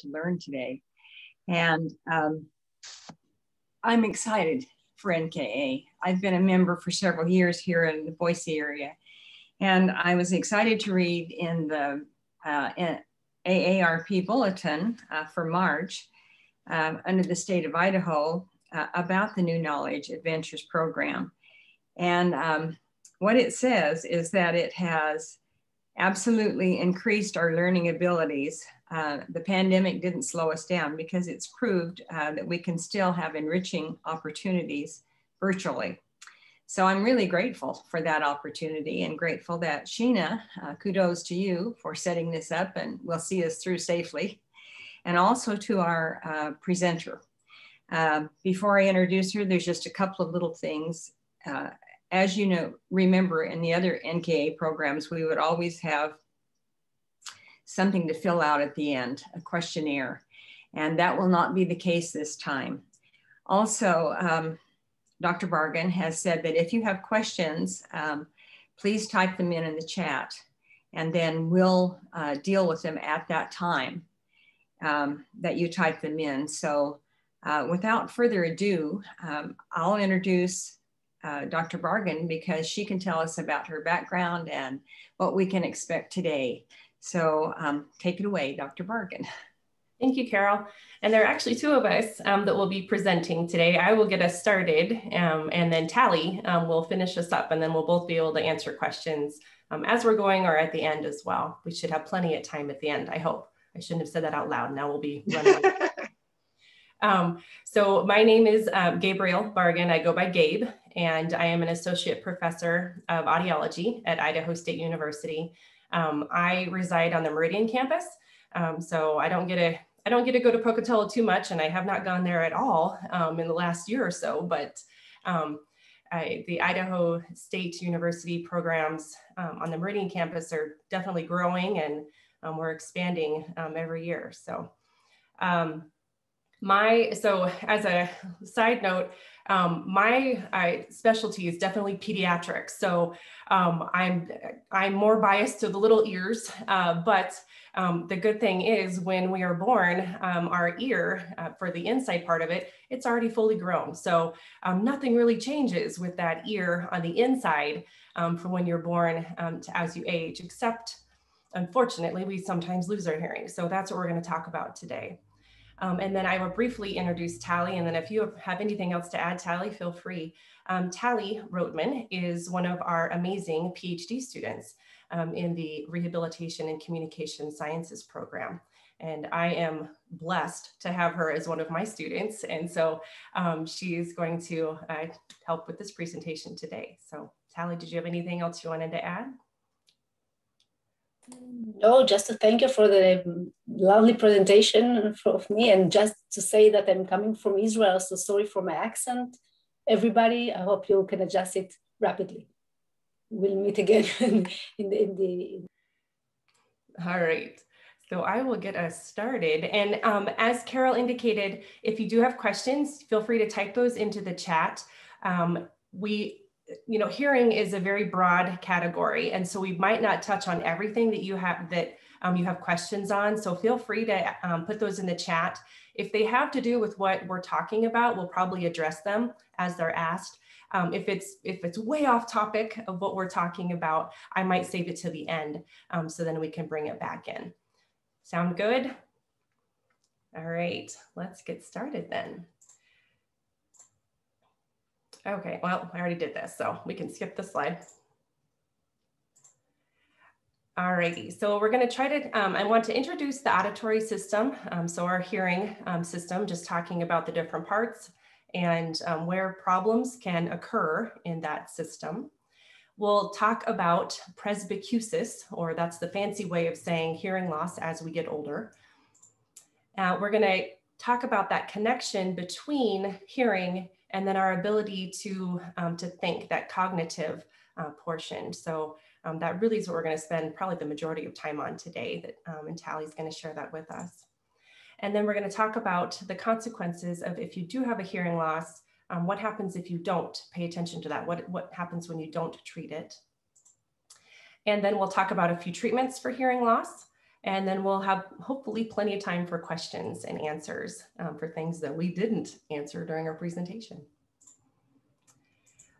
to learn today. And um, I'm excited for NKA. I've been a member for several years here in the Boise area. And I was excited to read in the uh, AARP bulletin uh, for March um, under the state of Idaho uh, about the New Knowledge Adventures program. And um, what it says is that it has absolutely increased our learning abilities. Uh, the pandemic didn't slow us down because it's proved uh, that we can still have enriching opportunities virtually. So I'm really grateful for that opportunity and grateful that Sheena, uh, kudos to you for setting this up and we'll see us through safely. And also to our uh, presenter. Um, before I introduce her, there's just a couple of little things. As you know, remember in the other NKA programs, we would always have something to fill out at the end, a questionnaire. And that will not be the case this time. Also, um, Dr. Bargan has said that if you have questions, um, please type them in in the chat and then we'll uh, deal with them at that time um, that you type them in. So uh, without further ado, um, I'll introduce uh, Dr. Bargan because she can tell us about her background and what we can expect today. So um, take it away, Dr. Bargan. Thank you, Carol. And there are actually two of us um, that will be presenting today. I will get us started um, and then Tally um, will finish us up and then we'll both be able to answer questions um, as we're going or at the end as well. We should have plenty of time at the end, I hope. I shouldn't have said that out loud. Now we'll be running. Um, so my name is uh, Gabriel Bargan. I go by Gabe, and I am an associate professor of audiology at Idaho State University. Um, I reside on the Meridian campus, um, so I don't get a I don't get to go to Pocatello too much, and I have not gone there at all um, in the last year or so. But um, I, the Idaho State University programs on the Meridian campus are definitely growing, and we're expanding every year. So, um, my so as a side note, um, my I, specialty is definitely pediatrics. So um, I'm I'm more biased to the little ears, uh, but um, the good thing is when we are born, um, our ear uh, for the inside part of it, it's already fully grown. So um, nothing really changes with that ear on the inside um, from when you're born to as you age, except unfortunately we sometimes lose our hearing. So that's what we're going to talk about today. Um, and then I will briefly introduce Tally. And then if you have anything else to add, Tally, feel free. Um, Tally Roteman is one of our amazing PhD students um, in the Rehabilitation and Communication Sciences program. And I am blessed to have her as one of my students. And so um, she's going to uh, help with this presentation today. So Tally, did you have anything else you wanted to add? No, just to thank you for the lovely presentation of me and just to say that I'm coming from Israel, so sorry for my accent. Everybody, I hope you can adjust it rapidly. We'll meet again in, the, in the... All right. So I will get us started. And um, as Carol indicated, if you do have questions, feel free to type those into the chat. Um, we you know, hearing is a very broad category. And so we might not touch on everything that you have that um, you have questions on. So feel free to um, put those in the chat. If they have to do with what we're talking about, we'll probably address them as they're asked. Um, if it's if it's way off topic of what we're talking about, I might save it to the end um, so then we can bring it back in. Sound good? All right, let's get started then. Okay, well, I already did this, so we can skip the slide. Alrighty, so we're gonna try to, um, I want to introduce the auditory system. Um, so our hearing um, system, just talking about the different parts and um, where problems can occur in that system. We'll talk about presbycusis, or that's the fancy way of saying hearing loss as we get older. Uh, we're gonna talk about that connection between hearing and then our ability to, um, to think, that cognitive uh, portion. So um, that really is what we're gonna spend probably the majority of time on today, that, um, and Tally's gonna share that with us. And then we're gonna talk about the consequences of if you do have a hearing loss, um, what happens if you don't pay attention to that? What, what happens when you don't treat it? And then we'll talk about a few treatments for hearing loss. And then we'll have hopefully plenty of time for questions and answers um, for things that we didn't answer during our presentation.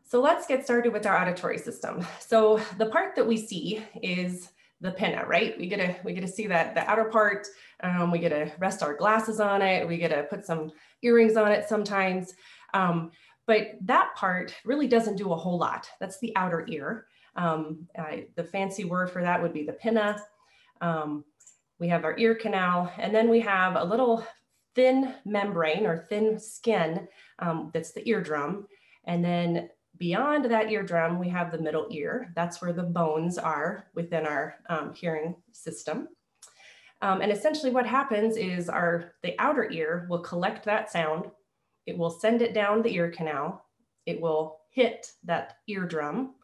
So let's get started with our auditory system. So the part that we see is the pinna, right? We get to we get to see that the outer part. Um, we get to rest our glasses on it. We get to put some earrings on it sometimes. Um, but that part really doesn't do a whole lot. That's the outer ear. Um, the fancy word for that would be the pinna. Um, we have our ear canal, and then we have a little thin membrane or thin skin um, that's the eardrum. And then beyond that eardrum, we have the middle ear. That's where the bones are within our um, hearing system. Um, and essentially what happens is our the outer ear will collect that sound. It will send it down the ear canal. It will hit that eardrum.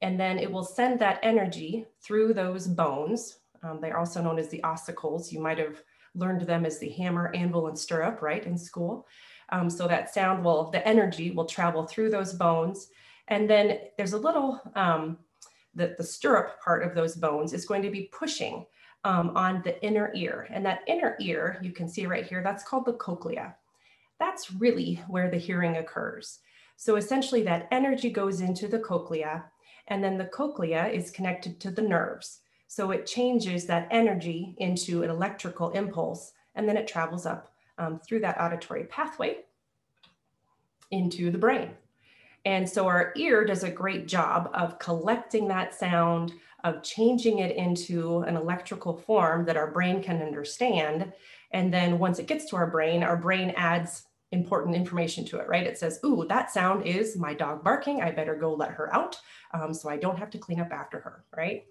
And then it will send that energy through those bones. Um, they're also known as the ossicles. You might have learned them as the hammer, anvil, and stirrup, right, in school. Um, so that sound will, the energy will travel through those bones. And then there's a little, um, the, the stirrup part of those bones is going to be pushing um, on the inner ear. And that inner ear, you can see right here, that's called the cochlea. That's really where the hearing occurs. So essentially that energy goes into the cochlea and then the cochlea is connected to the nerves. So it changes that energy into an electrical impulse and then it travels up um, through that auditory pathway into the brain. And so our ear does a great job of collecting that sound, of changing it into an electrical form that our brain can understand. And then once it gets to our brain, our brain adds important information to it, right? It says, ooh, that sound is my dog barking. I better go let her out um, so I don't have to clean up after her, right?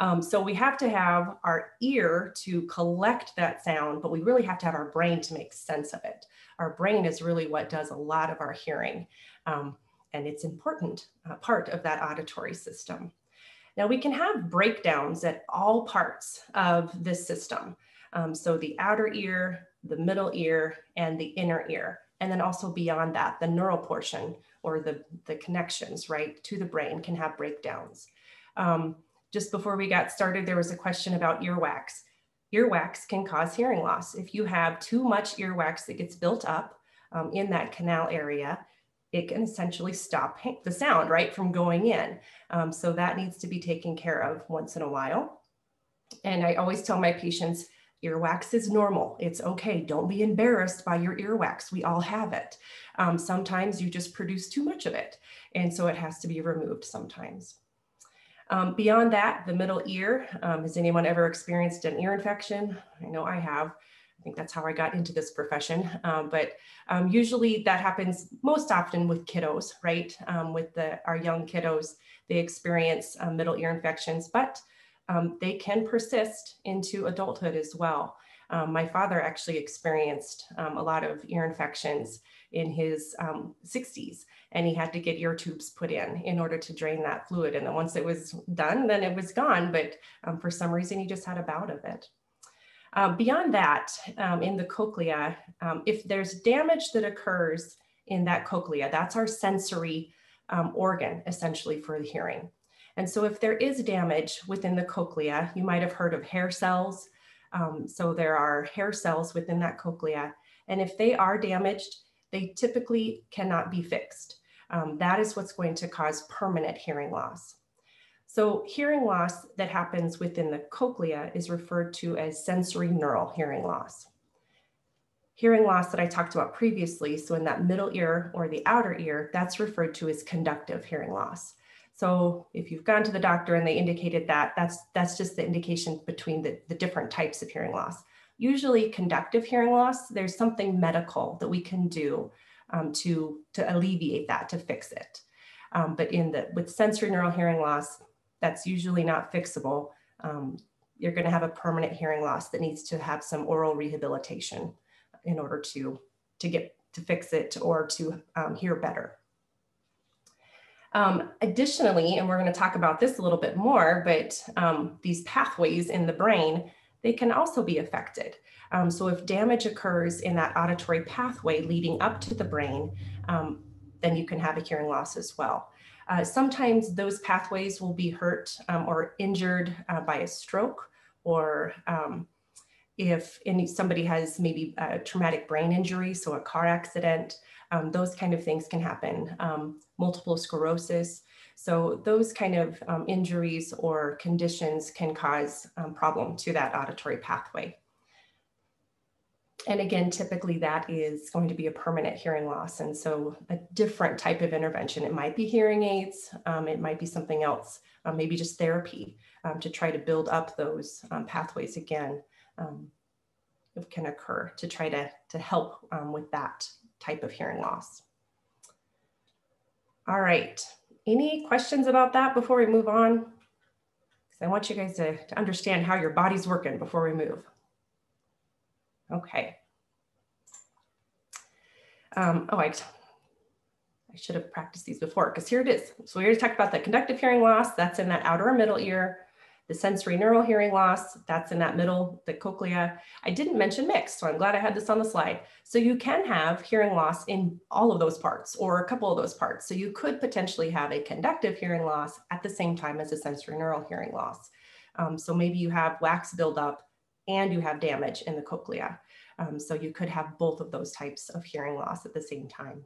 Um, so we have to have our ear to collect that sound, but we really have to have our brain to make sense of it. Our brain is really what does a lot of our hearing, um, and it's important uh, part of that auditory system. Now we can have breakdowns at all parts of this system. Um, so the outer ear, the middle ear, and the inner ear. And then also beyond that, the neural portion or the, the connections, right, to the brain can have breakdowns. Um, just before we got started, there was a question about earwax. Earwax can cause hearing loss. If you have too much earwax that gets built up um, in that canal area, it can essentially stop the sound, right, from going in. Um, so that needs to be taken care of once in a while. And I always tell my patients, earwax is normal. It's okay. Don't be embarrassed by your earwax. We all have it. Um, sometimes you just produce too much of it. And so it has to be removed sometimes. Um, beyond that, the middle ear, um, has anyone ever experienced an ear infection? I know I have. I think that's how I got into this profession. Um, but um, usually that happens most often with kiddos, right? Um, with the, our young kiddos, they experience um, middle ear infections, but they can persist into adulthood as well. my father actually experienced a lot of ear infections in his 60s and he had to get ear tubes put in in order to drain that fluid. And then once it was done, then it was gone. But um, for some reason, he just had a bout of it. Um, beyond that, um, in the cochlea, um, if there's damage that occurs in that cochlea, that's our sensory um, organ essentially for the hearing. And so if there is damage within the cochlea, you might have heard of hair cells. Um, so there are hair cells within that cochlea. And if they are damaged, they typically cannot be fixed um, that is what's going to cause permanent hearing loss. So hearing loss that happens within the cochlea is referred to as sensory neural hearing loss. Hearing loss that I talked about previously, so in that middle ear or the outer ear, that's referred to as conductive hearing loss. So if you've gone to the doctor and they indicated that, that's, that's just the indication between the, the different types of hearing loss. Usually conductive hearing loss, there's something medical that we can do um, to, to alleviate that, to fix it. Um, but in the with sensory neural hearing loss, that's usually not fixable. Um, you're going to have a permanent hearing loss that needs to have some aural rehabilitation in order to, to get to fix it or to um, hear better. Um, additionally, and we're going to talk about this a little bit more, but um, these pathways in the brain, they can also be affected. Um, so if damage occurs in that auditory pathway leading up to the brain, um, then you can have a hearing loss as well. Uh, sometimes those pathways will be hurt um, or injured uh, by a stroke or um, if any, somebody has maybe a traumatic brain injury, so a car accident, um, those kind of things can happen. Um, multiple sclerosis. So those kind of um, injuries or conditions can cause um, problem to that auditory pathway. And again, typically that is going to be a permanent hearing loss. And so a different type of intervention, it might be hearing aids, um, it might be something else, um, maybe just therapy um, to try to build up those um, pathways again can occur to try to, to help with that type of hearing loss. All right, any questions about that before we move on? Because I want you guys to, to understand how your body's working before we move. Okay. Um, oh, I, I should have practiced these before because here it is. So we already talked about the conductive hearing loss. That's in that outer or middle ear. The sensory neural hearing loss, that's in that middle, the cochlea. I didn't mention mixed, so I'm glad I had this on the slide. So you can have hearing loss in all of those parts or a couple of those parts. So you could potentially have a conductive hearing loss at the same time as a sensory neural hearing loss. Um, so maybe you have wax buildup and you have damage in the cochlea. Um, so you could have both of those types of hearing loss at the same time.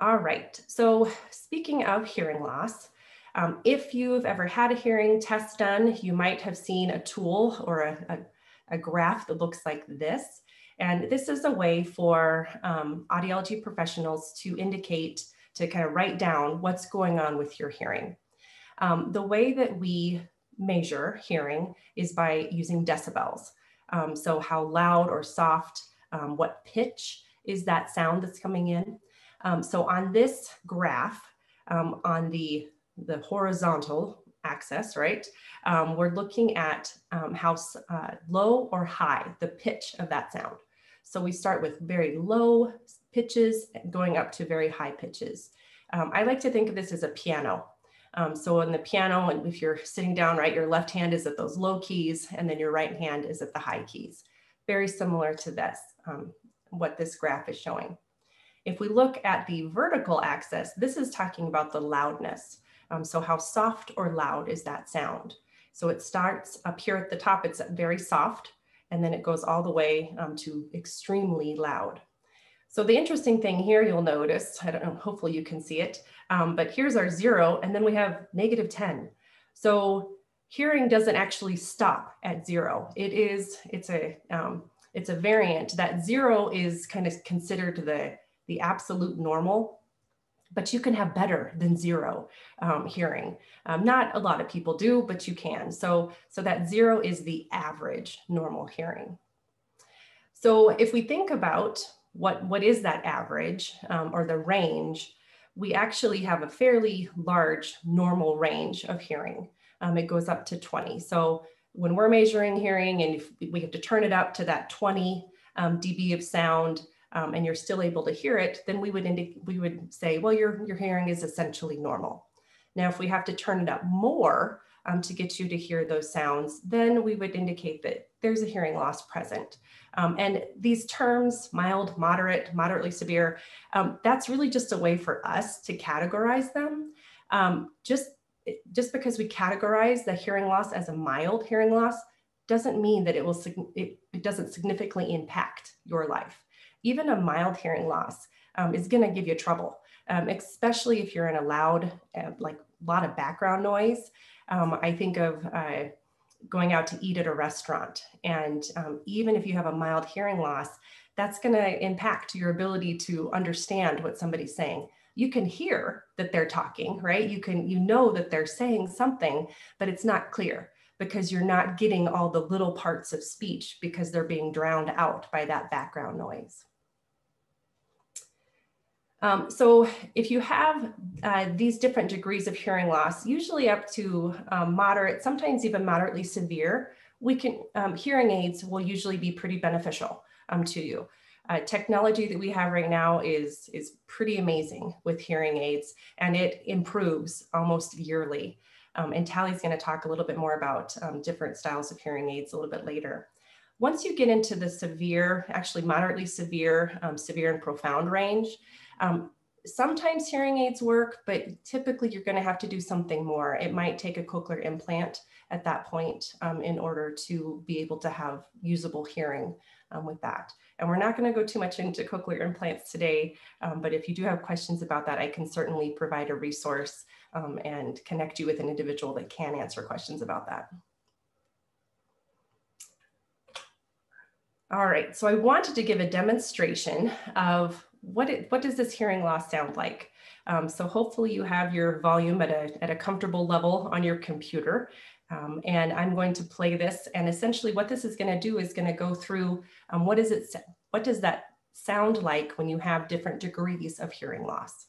All right, so speaking of hearing loss, um, if you've ever had a hearing test done, you might have seen a tool or a, a, a graph that looks like this. And this is a way for um, audiology professionals to indicate, to kind of write down what's going on with your hearing. Um, the way that we measure hearing is by using decibels. Um, so how loud or soft, um, what pitch is that sound that's coming in. Um, so on this graph, um, on the the horizontal axis, right? Um, we're looking at um, how uh, low or high the pitch of that sound. So we start with very low pitches going up to very high pitches. Um, I like to think of this as a piano. Um, so on the piano, and if you're sitting down, right, your left hand is at those low keys and then your right hand is at the high keys. Very similar to this, um, what this graph is showing. If we look at the vertical axis, this is talking about the loudness. Um, so how soft or loud is that sound? So it starts up here at the top, it's very soft, and then it goes all the way um, to extremely loud. So the interesting thing here, you'll notice, I don't know, hopefully you can see it, um, but here's our zero, and then we have negative 10. So hearing doesn't actually stop at zero. It is, it's a, um, it's a variant that zero is kind of considered the, the absolute normal but you can have better than zero um, hearing. Um, not a lot of people do, but you can. So, so that zero is the average normal hearing. So if we think about what, what is that average um, or the range, we actually have a fairly large normal range of hearing. Um, it goes up to 20. So when we're measuring hearing and we have to turn it up to that 20 um, dB of sound, um, and you're still able to hear it, then we would we would say, well, your, your hearing is essentially normal. Now, if we have to turn it up more um, to get you to hear those sounds, then we would indicate that there's a hearing loss present. Um, and these terms, mild, moderate, moderately severe, um, that's really just a way for us to categorize them. Um, just, just because we categorize the hearing loss as a mild hearing loss doesn't mean that it will, it, it doesn't significantly impact your life even a mild hearing loss um, is going to give you trouble, um, especially if you're in a loud, uh, like a lot of background noise. Um, I think of uh, going out to eat at a restaurant. And um, even if you have a mild hearing loss, that's going to impact your ability to understand what somebody's saying. You can hear that they're talking, right? You can, you know that they're saying something, but it's not clear because you're not getting all the little parts of speech because they're being drowned out by that background noise. Um, so if you have uh, these different degrees of hearing loss, usually up to um, moderate, sometimes even moderately severe, we can um, hearing aids will usually be pretty beneficial um, to you. Uh, technology that we have right now is, is pretty amazing with hearing aids and it improves almost yearly. Um, and Tally's gonna talk a little bit more about um, different styles of hearing aids a little bit later. Once you get into the severe, actually moderately severe, severe and profound range, um, sometimes hearing aids work, but typically you're going to have to do something more. It might take a cochlear implant at that point um, in order to be able to have usable hearing um, with that. And we're not going to go too much into cochlear implants today, um, but if you do have questions about that, I can certainly provide a resource um, and connect you with an individual that can answer questions about that. All right, so I wanted to give a demonstration of what, it, what does this hearing loss sound like? Um, so hopefully you have your volume at a, at a comfortable level on your computer. Um, and I'm going to play this. And essentially what this is gonna do is gonna go through um, what, is it, what does that sound like when you have different degrees of hearing loss?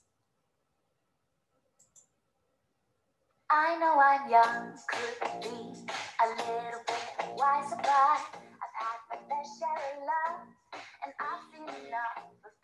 I know I'm young, could be a little bit wiser, but I've had my share of love, and I've seen enough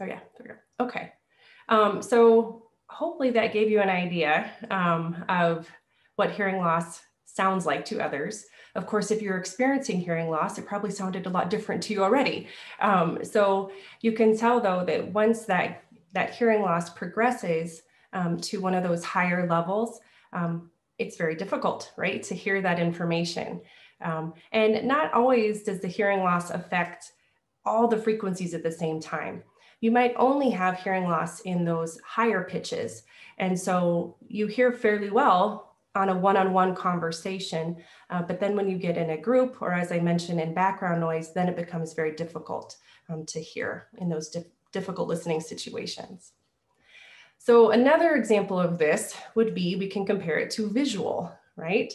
Oh yeah, there we go. Okay. Um, so hopefully that gave you an idea um, of what hearing loss sounds like to others. Of course, if you're experiencing hearing loss, it probably sounded a lot different to you already. Um, so you can tell though that once that, that hearing loss progresses um, to one of those higher levels, um, it's very difficult, right, to hear that information. Um, and not always does the hearing loss affect all the frequencies at the same time you might only have hearing loss in those higher pitches. And so you hear fairly well on a one-on-one conversation, uh, but then when you get in a group, or as I mentioned in background noise, then it becomes very difficult um, to hear in those dif difficult listening situations. So another example of this would be, we can compare it to visual, right?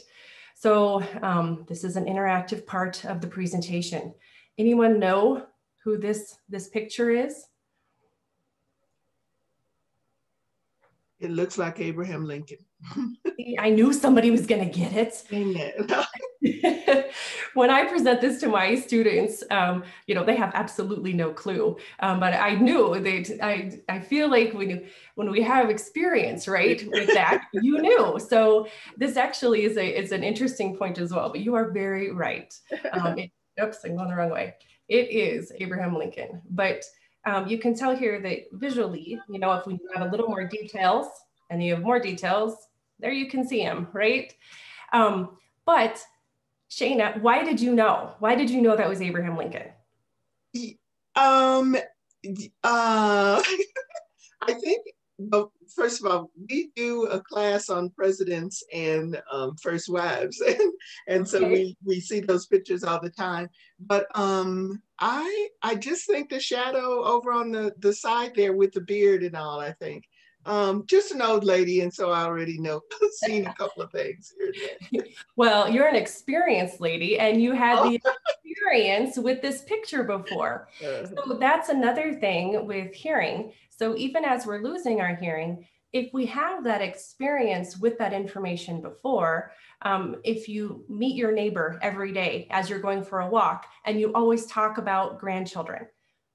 So um, this is an interactive part of the presentation. Anyone know who this, this picture is? It looks like Abraham Lincoln. I knew somebody was going to get it. when I present this to my students, um, you know, they have absolutely no clue. Um, but I knew that I, I feel like when, when we have experience, right, with that, you knew. So this actually is a, it's an interesting point as well, but you are very right. Um, it, oops, I'm going the wrong way. It is Abraham Lincoln, but um, you can tell here that visually, you know, if we have a little more details and you have more details, there you can see him, right? Um, but Shayna, why did you know? Why did you know that was Abraham Lincoln? Um, uh, I think, well, first of all, we do a class on presidents and um, first wives, and, and so we, we see those pictures all the time. But um, I I just think the shadow over on the, the side there with the beard and all, I think. Um, just an old lady, and so I already know, seen a couple of things. Well, you're an experienced lady, and you had oh. the experience with this picture before. Uh-huh. So that's another thing with hearing. So even as we're losing our hearing, if we have that experience with that information before, um, if you meet your neighbor every day as you're going for a walk and you always talk about grandchildren,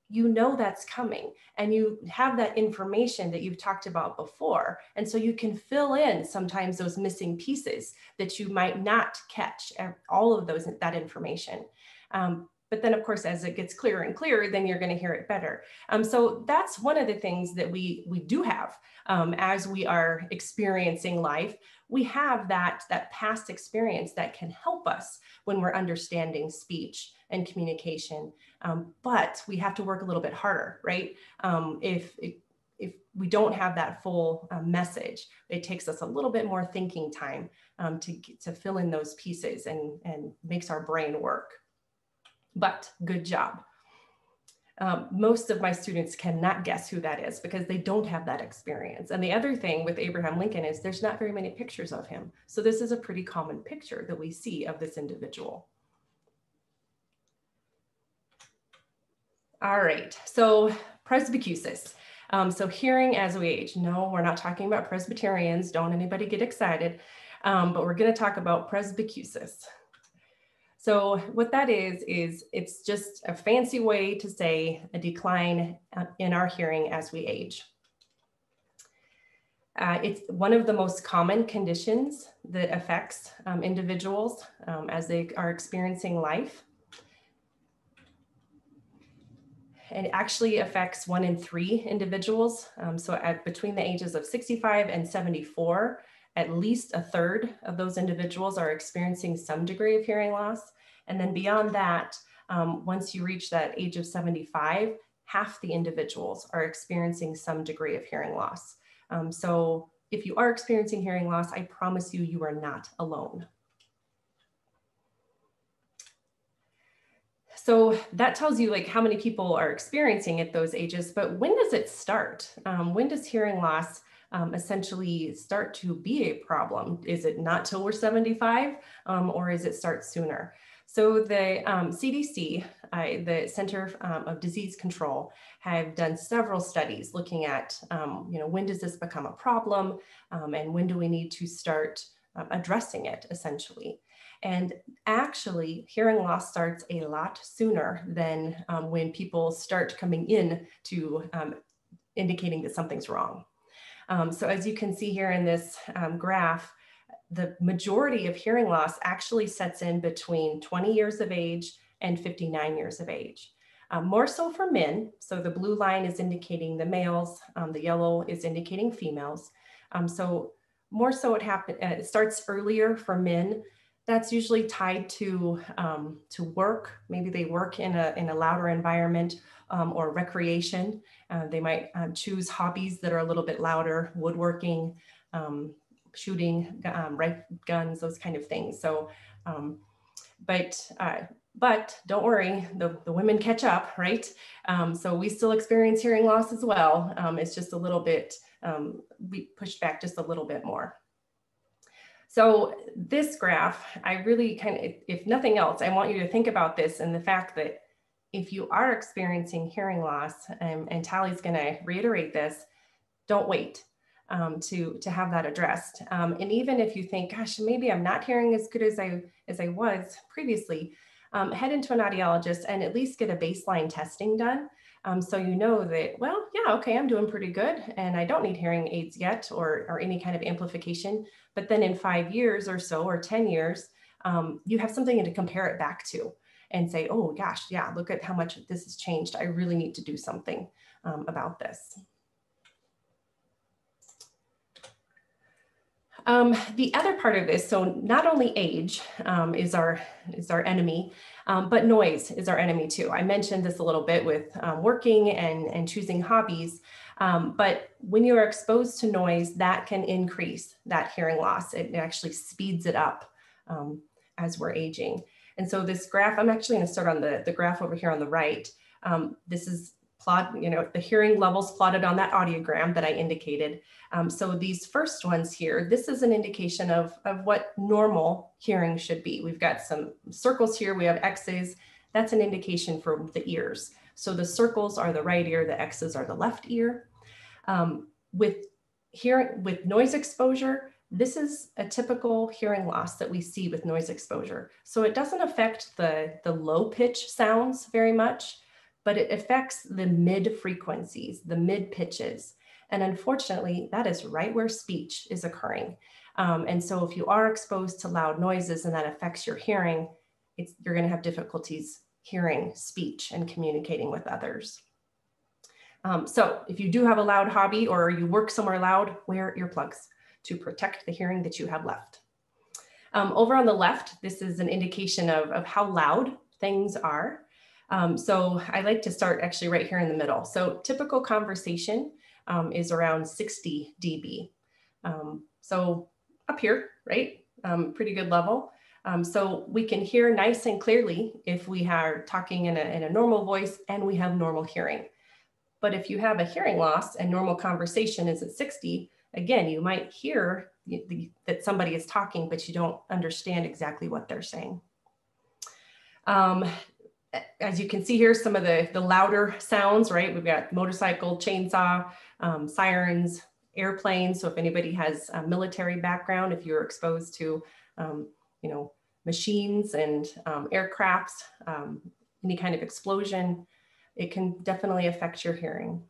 you know that's coming and you have that information that you've talked about before. And so you can fill in sometimes those missing pieces that you might not catch all of those that information. Um, but then of course, as it gets clearer and clearer, then you're going to hear it better. Um, so that's one of the things that we we do have um, as we are experiencing life. We have that that past experience that can help us when we're understanding speech and communication. Um, but we have to work a little bit harder, right? Um, if, if if we don't have that full uh, message. It takes us a little bit more thinking time um, to, to fill in those pieces and, and makes our brain work. But good job. Um, most of my students cannot guess who that is because they don't have that experience. And the other thing with Abraham Lincoln is there's not very many pictures of him. So this is a pretty common picture that we see of this individual. All right, so presbycusis. Um, so hearing as we age. No, we're not talking about Presbyterians. Don't anybody get excited. Um, but we're going to talk about presbycusis. So what that is, is it's just a fancy way to say a decline uh, in our hearing as we age. Uh, it's one of the most common conditions that affects um, individuals um, as they are experiencing life. It actually affects one in three individuals. Um, so at between the ages of 65 and 74, at least a third of those individuals are experiencing some degree of hearing loss. And then beyond that, um, once you reach that age of 75, half the individuals are experiencing some degree of hearing loss. Um, so if you are experiencing hearing loss, I promise you, you are not alone. So that tells you like how many people are experiencing at those ages, but when does it start? Um, when does hearing loss um, essentially start to be a problem? Is it not till we're 75 um, or is it start sooner? So the um, CDC, uh, the Center um, of Disease Control, have done several studies looking at, um, you know, when does this become a problem um, and when do we need to start um, addressing it essentially. And actually, hearing loss starts a lot sooner than um, when people start coming in to indicating that something's wrong. so as you can see here in this graph, the majority of hearing loss actually sets in between 20 years of age and 59 years of age. Um, more so for men. So the blue line is indicating the males, um, the yellow is indicating females. Um, so more so it happen, uh, it starts earlier for men. That's usually tied to, um, to work. Maybe they work in a, in a louder environment um, or recreation. Uh, they might uh, choose hobbies that are a little bit louder, woodworking, um, shooting um, right guns, those kind of things. So, um, but uh, but don't worry, the, the women catch up, right? Um, so we still experience hearing loss as well. Um, it's just a little bit, um, we pushed back just a little bit more. So this graph, I really kind of, if, if nothing else, I want you to think about this and the fact that if you are experiencing hearing loss, um, and Tally's gonna reiterate this, don't wait um, to to have that addressed. Um, and even if you think, gosh, maybe I'm not hearing as good as I as I was previously, um, head into an audiologist and at least get a baseline testing done. Um, so you know that, well, yeah, okay, I'm doing pretty good and I don't need hearing aids yet or, or any kind of amplification. But then in five years or so, or 10 years, um, you have something to compare it back to and say, oh gosh, yeah, look at how much this has changed. I really need to do something um, about this. Um, the other part of this, so not only age um, is our is our enemy, um, but noise is our enemy too. I mentioned this a little bit with um, working and, and choosing hobbies, um, but when you are exposed to noise, that can increase that hearing loss. It actually speeds it up um, as we're aging. And so this graph, I'm actually gonna start on the, the graph over here on the right. this is plot, you know, the hearing levels plotted on that audiogram that I indicated. Um, so these first ones here, this is an indication of, of what normal hearing should be. We've got some circles here, we have X's, that's an indication for the ears. So the circles are the right ear, the X's are the left ear. Um, with hearing, with noise exposure, this is a typical hearing loss that we see with noise exposure. So it doesn't affect the, the low pitch sounds very much but it affects the mid frequencies, the mid pitches. And unfortunately, that is right where speech is occurring. Um, and so if you are exposed to loud noises and that affects your hearing, you're gonna have difficulties hearing speech and communicating with others. Um, so if you do have a loud hobby or you work somewhere loud, wear earplugs to protect the hearing that you have left. Um, over on the left, this is an indication of, of how loud things are. Um, so I like to start actually right here in the middle. So typical conversation, um, is around 60 dB. Um, so up here, right? Um, pretty good level. Um, so we can hear nice and clearly if we are talking in a, in a normal voice and we have normal hearing. But if you have a hearing loss and normal conversation is at 60, again, you might hear that somebody is talking, but you don't understand exactly what they're saying. Um, as you can see here, some of the, the louder sounds, right? We've got motorcycle, chainsaw, um, sirens, airplanes. So if anybody has a military background, if you're exposed to, um, you know, machines and um, aircrafts, um, any kind of explosion, it can definitely affect your hearing.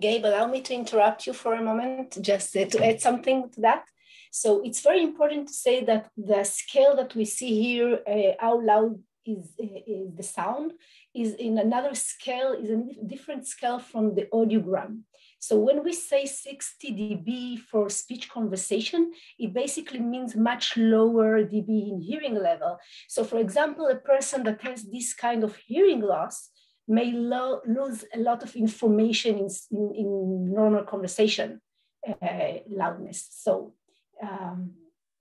Gabe, allow me to interrupt you for a moment, just to add something to that. So it's very important to say that the scale that we see here, uh, how loud is, is the sound, is in another scale, is a different scale from the audiogram. So when we say 60 dB for speech conversation, it basically means much lower dB in hearing level. So for example, a person that has this kind of hearing loss may lo lose a lot of information in, in, in normal conversation uh, loudness. So um,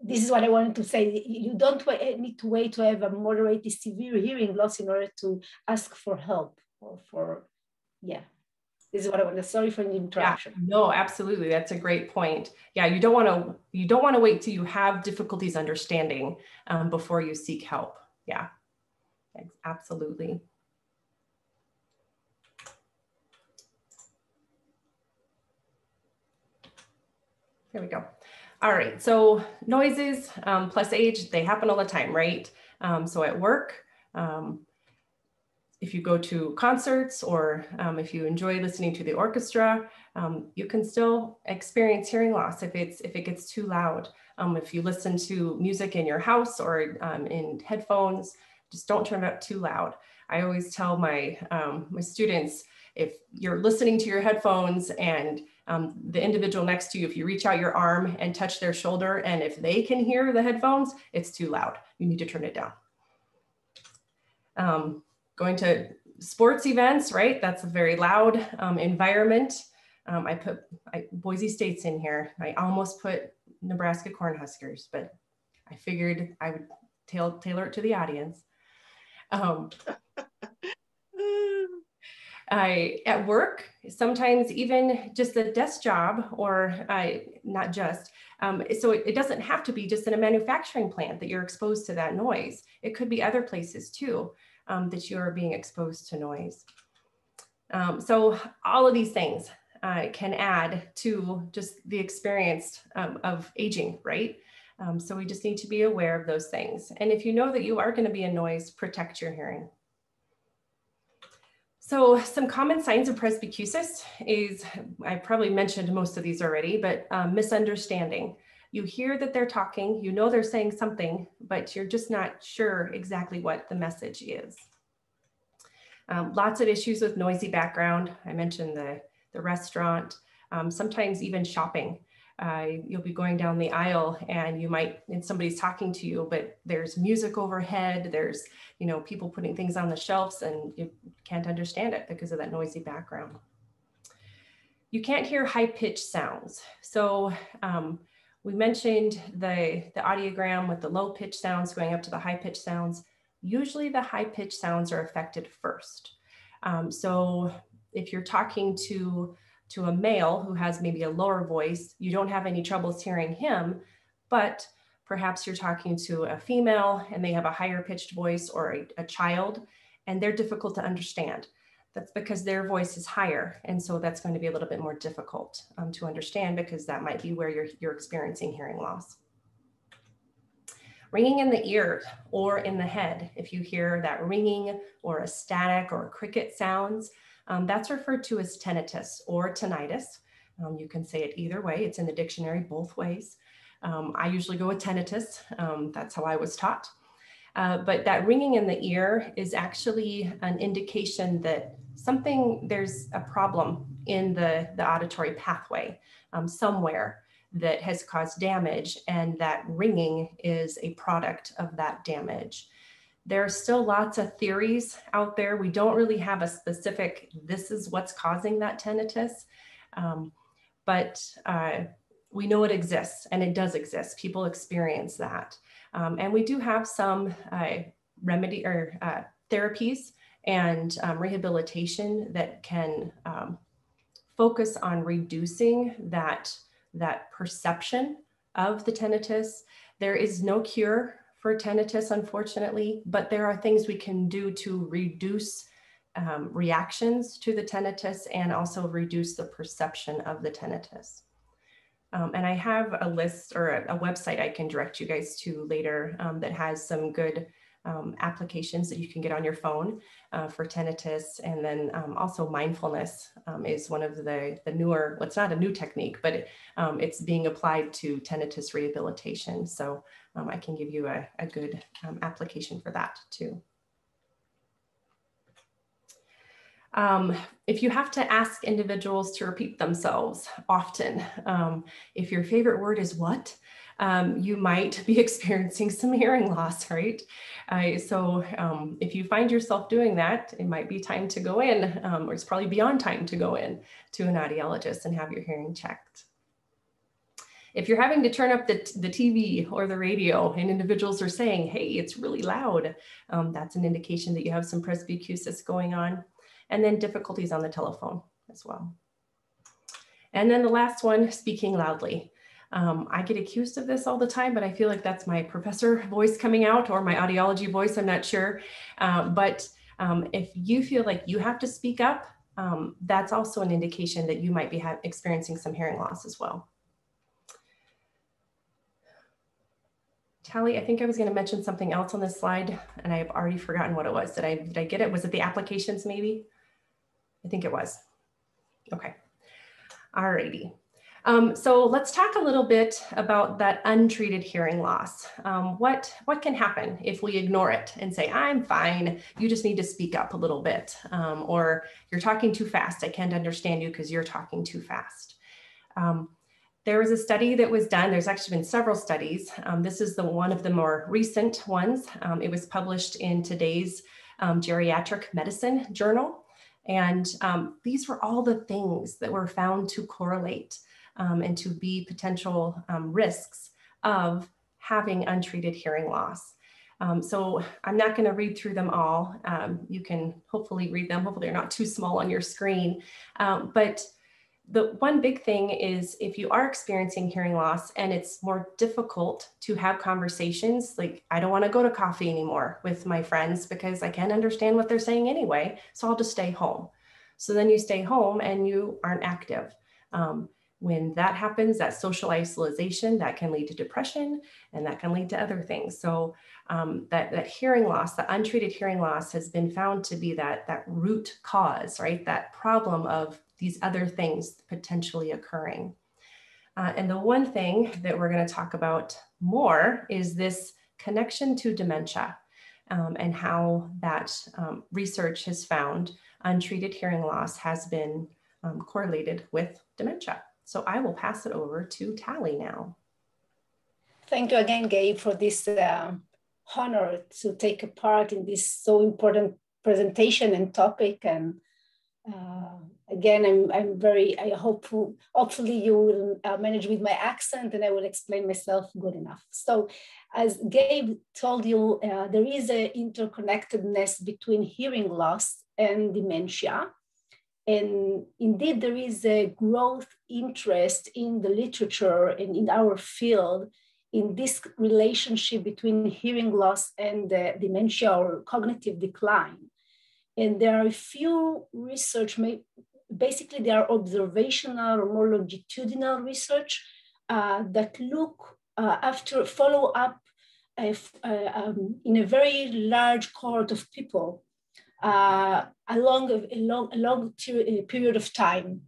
this is what I wanted to say. You don't need to wait to have a moderate severe hearing loss in order to ask for help or for, yeah this is what I want to sorry for the interruption. Yeah, no, absolutely. That's a great point. Yeah, you don't want to you don't want to wait till you have difficulties understanding um, before you seek help. Yeah, absolutely. There we go. All right, so noises um, plus age, they happen all the time, right? Um, so at work, um, if you go to concerts or um, if you enjoy listening to the orchestra, um, you can still experience hearing loss if it's if it gets too loud. Um, if you listen to music in your house or in headphones, just don't turn it up too loud. I always tell my my students if you're listening to your headphones and um, the individual next to you, if you reach out your arm and touch their shoulder, and if they can hear the headphones, it's too loud. You need to turn it down. Um, going to sports events, right? That's a very loud um, environment. Um, I put I, Boise State's in here. I almost put Nebraska Cornhuskers, but I figured I would tail, tailor it to the audience. I at work sometimes even just a desk job or I not just um, so it, it, doesn't have to be just in a manufacturing plant that you're exposed to that noise. It could be other places too um, that you are being exposed to noise. Um, so all of these things uh, can add to just the experience um, of aging, right? Um, so we just need to be aware of those things. And if you know that you are gonna be a noise, protect your hearing. So some common signs of presbycusis is, I probably mentioned most of these already, but um, misunderstanding you hear that they're talking, you know they're saying something, but you're just not sure exactly what the message is. Um, lots of issues with noisy background. I mentioned the, the restaurant, um, sometimes even shopping. Uh, you'll be going down the aisle and you might, and somebody's talking to you, but there's music overhead, there's, you know, people putting things on the shelves and you can't understand it because of that noisy background. You can't hear high pitched sounds. So um, we mentioned the, the audiogram with the low pitch sounds going up to the high pitch sounds. Usually the high pitch sounds are affected first. Um, so if you're talking to, to a male who has maybe a lower voice, you don't have any troubles hearing him, but perhaps you're talking to a female and they have a higher pitched voice or a, a child and they're difficult to understand. That's because their voice is higher. And so that's going to be a little bit more difficult um, to understand because that might be where you're, you're experiencing hearing loss. Ringing in the ear or in the head, if you hear that ringing or a static or cricket sounds, um, that's referred to as tinnitus or tinnitus. Um, you can say it either way. It's in the dictionary both ways. Um, I usually go with tinnitus. Um, that's how I was taught. Uh, but that ringing in the ear is actually an indication that something, there's a problem in the, the auditory pathway um, somewhere that has caused damage and that ringing is a product of that damage. There are still lots of theories out there. We don't really have a specific, this is what's causing that tinnitus. Um, but uh, we know it exists and it does exist. People experience that. Um, and we do have some uh, remedy or uh, therapies and um, rehabilitation that can um, focus on reducing that, that perception of the tinnitus. There is no cure for tinnitus, unfortunately, but there are things we can do to reduce um, reactions to the tinnitus and also reduce the perception of the tinnitus. Um, and I have a list or a, a, website I can direct you guys to later um, that has some good um, applications that you can get on your phone uh, for tinnitus. And then um, also mindfulness um, is one of the, the newer, well, it's not a new technique, but it, it's being applied to tinnitus rehabilitation. So I can give you a, a good application for that too. Um, if you have to ask individuals to repeat themselves often, um, if your favorite word is what, um, you might be experiencing some hearing loss, right? Uh, so um, if you find yourself doing that, it might be time to go in, um, or it's probably beyond time to go in to an audiologist and have your hearing checked. If you're having to turn up the, the TV or the radio and individuals are saying, hey, it's really loud, um, that's an indication that you have some presbycusis going on and then difficulties on the telephone as well. And then the last one, speaking loudly. Um, I get accused of this all the time, but I feel like that's my professor voice coming out or my audiology voice, I'm not sure. Uh, but um, if you feel like you have to speak up, um, that's also an indication that you might be experiencing some hearing loss as well. Tally, I think I was going to mention something else on this slide, and I've already forgotten what it was. Did I, did I get it? Was it the applications maybe? I think it was. Okay. All righty. Um, so let's talk a little bit about that untreated hearing loss. Um, what, what can happen if we ignore it and say, I'm fine, you just need to speak up a little bit, um, or you're talking too fast, I can't understand you because you're talking too fast. Um, there was a study that was done, there's actually been several studies. Um, this is the one of the more recent ones. Um, it was published in today's Geriatric Medicine Journal. And um, these were all the things that were found to correlate um, and to be potential um, risks of having untreated hearing loss. Um, so I'm not going to read through them all. Um, you can hopefully read them. Hopefully they're not too small on your screen. Um, but the one big thing is if you are experiencing hearing loss and it's more difficult to have conversations, like I don't want to go to coffee anymore with my friends because I can't understand what they're saying anyway, so I'll just stay home. So then you stay home and you aren't active. Um, when that happens, that social isolation, that can lead to depression and that can lead to other things. So um, that, that hearing loss, the untreated hearing loss has been found to be that, that root cause, right? That problem of these other things potentially occurring. Uh, and the one thing that we're going to talk about more is this connection to dementia um, and how that um, research has found untreated hearing loss has been um, correlated with dementia. So I will pass it over to Tally now. Thank you again, Gabe, for this uh, honor to take a part in this so important presentation and topic. And uh, again, I'm, I'm very, I hope, hopefully you will uh, manage with my accent and I will explain myself good enough. So as Gabe told you, uh, there is an interconnectedness between hearing loss and dementia. And indeed, there is a growth interest in the literature and in our field in this relationship between hearing loss and dementia or cognitive decline. And there are a few research, basically they are observational or more longitudinal research uh, that look uh, after follow up uh, um, in a very large cohort of people uh, along a, long, a long period of time.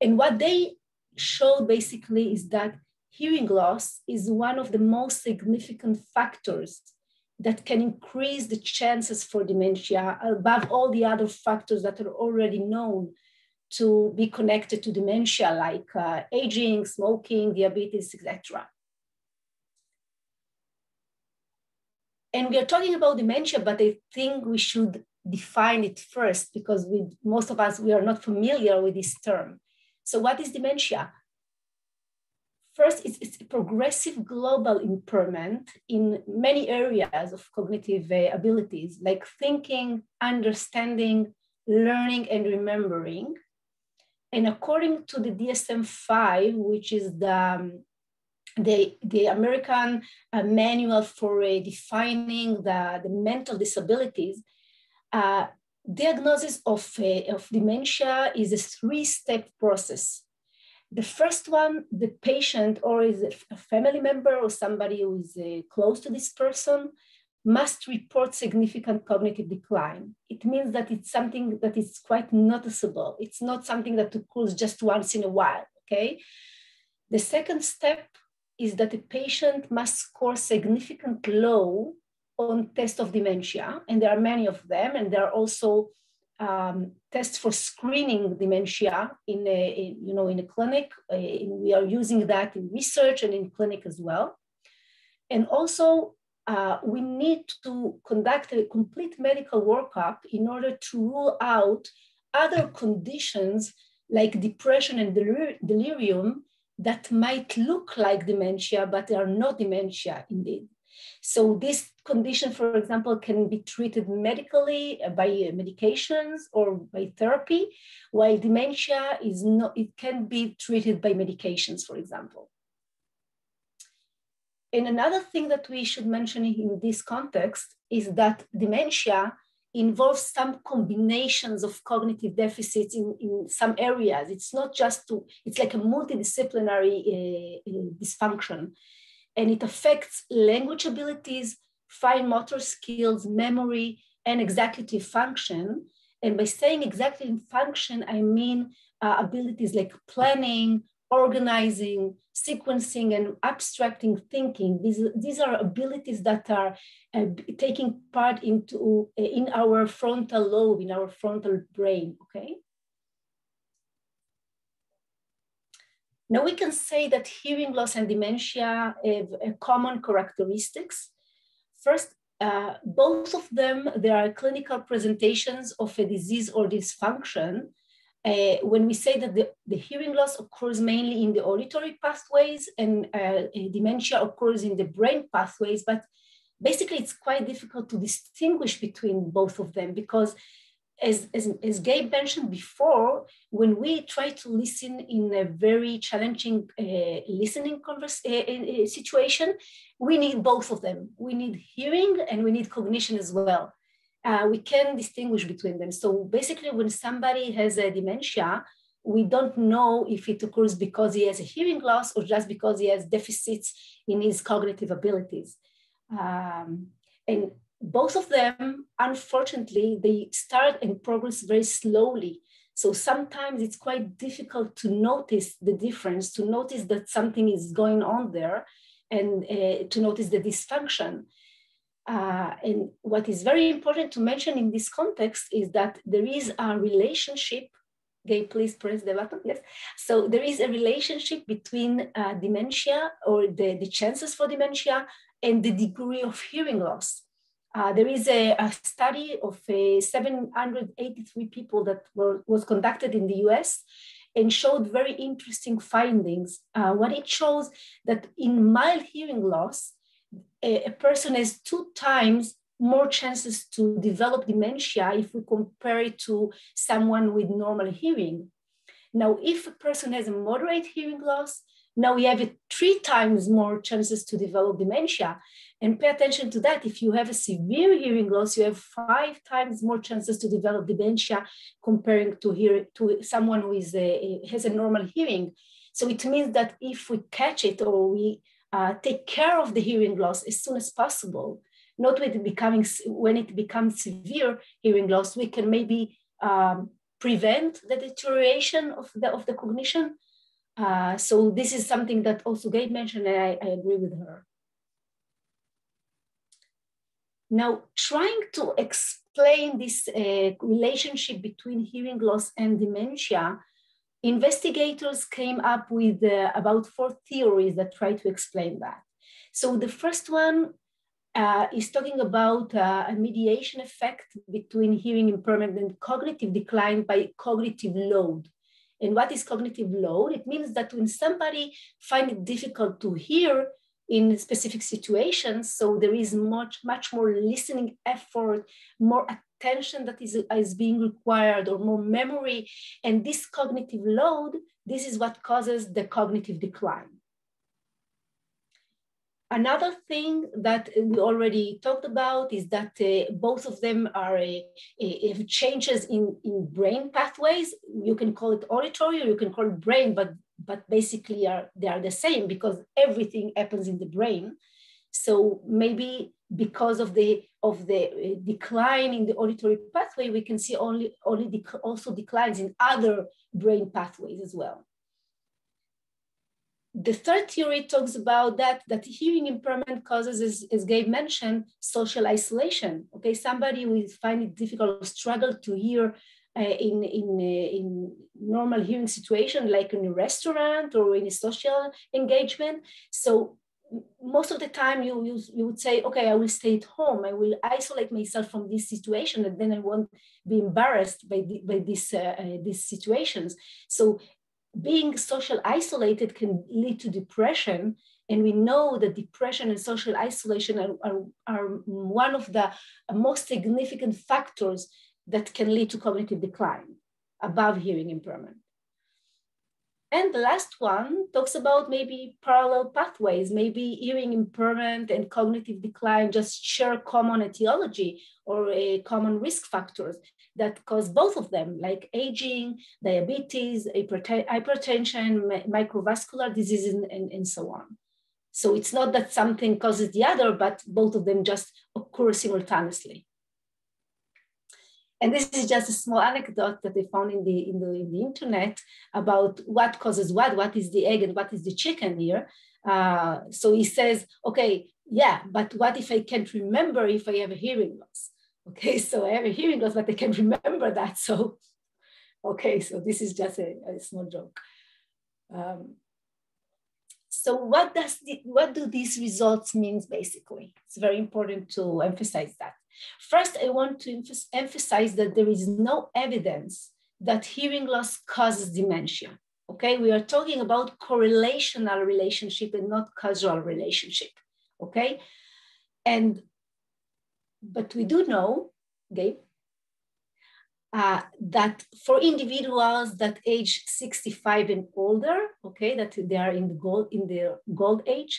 And what they showed basically is that hearing loss is one of the most significant factors that can increase the chances for dementia above all the other factors that are already known to be connected to dementia, like uh, aging, smoking, diabetes, etc. And we are talking about dementia, but I think we should define it first because we, most of us, we are not familiar with this term. So what is dementia? First, it's, it's a progressive global impairment in many areas of cognitive uh, abilities, like thinking, understanding, learning, and remembering. And according to the DSM-5, which is the, um, the, the American uh, manual for uh, defining the, the mental disabilities, uh, diagnosis of, uh, of dementia is a three-step process. The first one, the patient or is a family member or somebody who is uh, close to this person must report significant cognitive decline. It means that it's something that is quite noticeable. It's not something that occurs just once in a while, okay? The second step is that the patient must score significant low on test of dementia, and there are many of them, and there are also um, tests for screening dementia in a, in, you know, in a clinic. Uh, we are using that in research and in clinic as well. And also uh, we need to conduct a complete medical workup in order to rule out other conditions like depression and delir delirium that might look like dementia, but are not dementia indeed. So this condition, for example, can be treated medically by medications or by therapy, while dementia is not, it can be treated by medications, for example. And another thing that we should mention in this context is that dementia involves some combinations of cognitive deficits in, in some areas. It's not just to, it's like a multidisciplinary uh, uh, dysfunction. And it affects language abilities, fine motor skills, memory, and executive function. And by saying executive function, I mean uh, abilities like planning, organizing, sequencing, and abstracting thinking. These, these are abilities that are uh, taking part into uh, in our frontal lobe, in our frontal brain, okay? Now we can say that hearing loss and dementia have common characteristics. First, uh, both of them, there are clinical presentations of a disease or dysfunction. Uh, when we say that the, the, hearing loss occurs mainly in the auditory pathways and uh, dementia occurs in the brain pathways, but basically it's quite difficult to distinguish between both of them because as, as, as Gabe mentioned before, when we try to listen in a very challenging uh, listening converse, uh, uh, situation, we need both of them. We need hearing and we need cognition as well uh, we can distinguish between them. So basically, when somebody has a dementia, we don't know if it occurs because he has a hearing loss or just because he has deficits in his cognitive abilities. Um, and both of them, unfortunately, they start and progress very slowly. So sometimes it's quite difficult to notice the difference, to notice that something is going on there, and uh, to notice the dysfunction. Uh, and what is very important to mention in this context is that there is a relationship. Gabe, please press the button. Yes. So there is a relationship between uh, dementia or the, the chances for dementia and the degree of hearing loss. Uh, there is a, a study of uh, 783 people that were, was conducted in the US and showed very interesting findings. Uh, what it shows that in mild hearing loss, a, a person has two times more chances to develop dementia if we compare it to someone with normal hearing. Now, if a person has a moderate hearing loss, now we have three times more chances to develop dementia. And pay attention to that. If you have a severe hearing loss, you have five times more chances to develop dementia comparing to hear to someone who is a, has a normal hearing. So it means that if we catch it or we uh, take care of the hearing loss as soon as possible. Not with it becoming when it becomes severe hearing loss, we can maybe um, prevent the deterioration of the of the cognition. Uh, so this is something that also Gabe mentioned, and I, I agree with her. Now, trying to explain this uh, relationship between hearing loss and dementia investigators came up with uh, about four theories that try to explain that. So the first one uh, is talking about uh, a mediation effect between hearing impairment and cognitive decline by cognitive load. And what is cognitive load? It means that when somebody find it difficult to hear in specific situations, so there is much, much more listening effort, more attention that is, is being required or more memory. And this cognitive load, this is what causes the cognitive decline. Another thing that we already talked about is that uh, both of them are uh, changes in, in brain pathways. You can call it auditory or you can call it brain, but, but basically are, they are the same because everything happens in the brain. So maybe because of the of the uh, decline in the auditory pathway, we can see only, only dec also declines in other brain pathways as well the third theory talks about that, that hearing impairment causes, as, as Gabe mentioned, social isolation. Okay, somebody will find it difficult or struggle to hear uh, in, in, uh, in normal hearing situation, like in a restaurant or in a social engagement. So most of the time you, you, you would say, okay, I will stay at home. I will isolate myself from this situation and then I won't be embarrassed by, the, by this, uh, uh, these situations. So being social isolated can lead to depression. And we know that depression and social isolation are, are, are one of the most significant factors that can lead to cognitive decline above hearing impairment. And the last one talks about maybe parallel pathways, maybe hearing impairment and cognitive decline just share common etiology or a common risk factors that cause both of them, like aging, diabetes, hypertension, microvascular diseases, and, and so on. So it's not that something causes the other, but both of them just occur simultaneously. And this is just a small anecdote that I found in the, in the, in the internet about what causes what, what is the egg and what is the chicken here. Uh, so he says, okay, yeah, but what if I can't remember if I have a hearing loss? Okay, so I have a hearing loss, but I can remember that. So, okay, so this is just a, a small joke. Um, so what does the, what do these results mean basically? It's very important to emphasize that. First, I want to emphasize that there is no evidence that hearing loss causes dementia. Okay, we are talking about correlational relationship and not causal relationship. Okay, and but we do know, Gabe, uh, that for individuals that age 65 and older, okay, that they are in the gold in the gold age,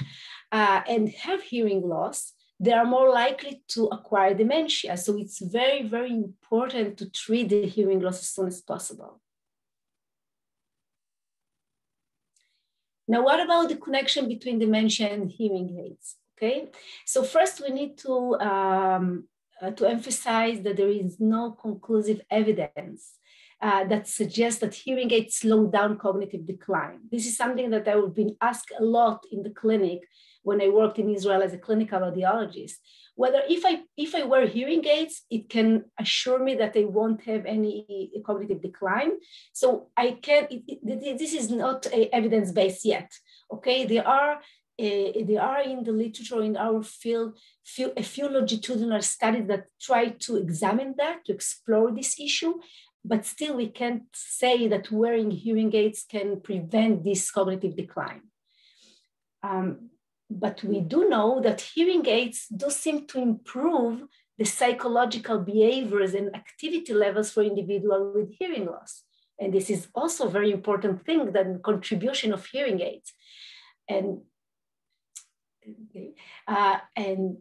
uh, and have hearing loss, they are more likely to acquire dementia. So it's very, very important to treat the hearing loss as soon as possible. Now, what about the connection between dementia and hearing aids? Okay, so first we need to, um, uh, to emphasize that there is no conclusive evidence uh, that suggests that hearing aids slow down cognitive decline. This is something that I have been asked a lot in the clinic when I worked in Israel as a clinical audiologist. Whether if I if I wear hearing aids, it can assure me that I won't have any cognitive decline. So I can. It, it, this is not evidence based yet. Okay, there are uh, there are in the literature in our field few, a few longitudinal studies that try to examine that, to explore this issue, but still we can't say that wearing hearing aids can prevent this cognitive decline. Um, but we do know that hearing aids do seem to improve the psychological behaviors and activity levels for individuals with hearing loss. And this is also a very important thing, the contribution of hearing aids. And uh, and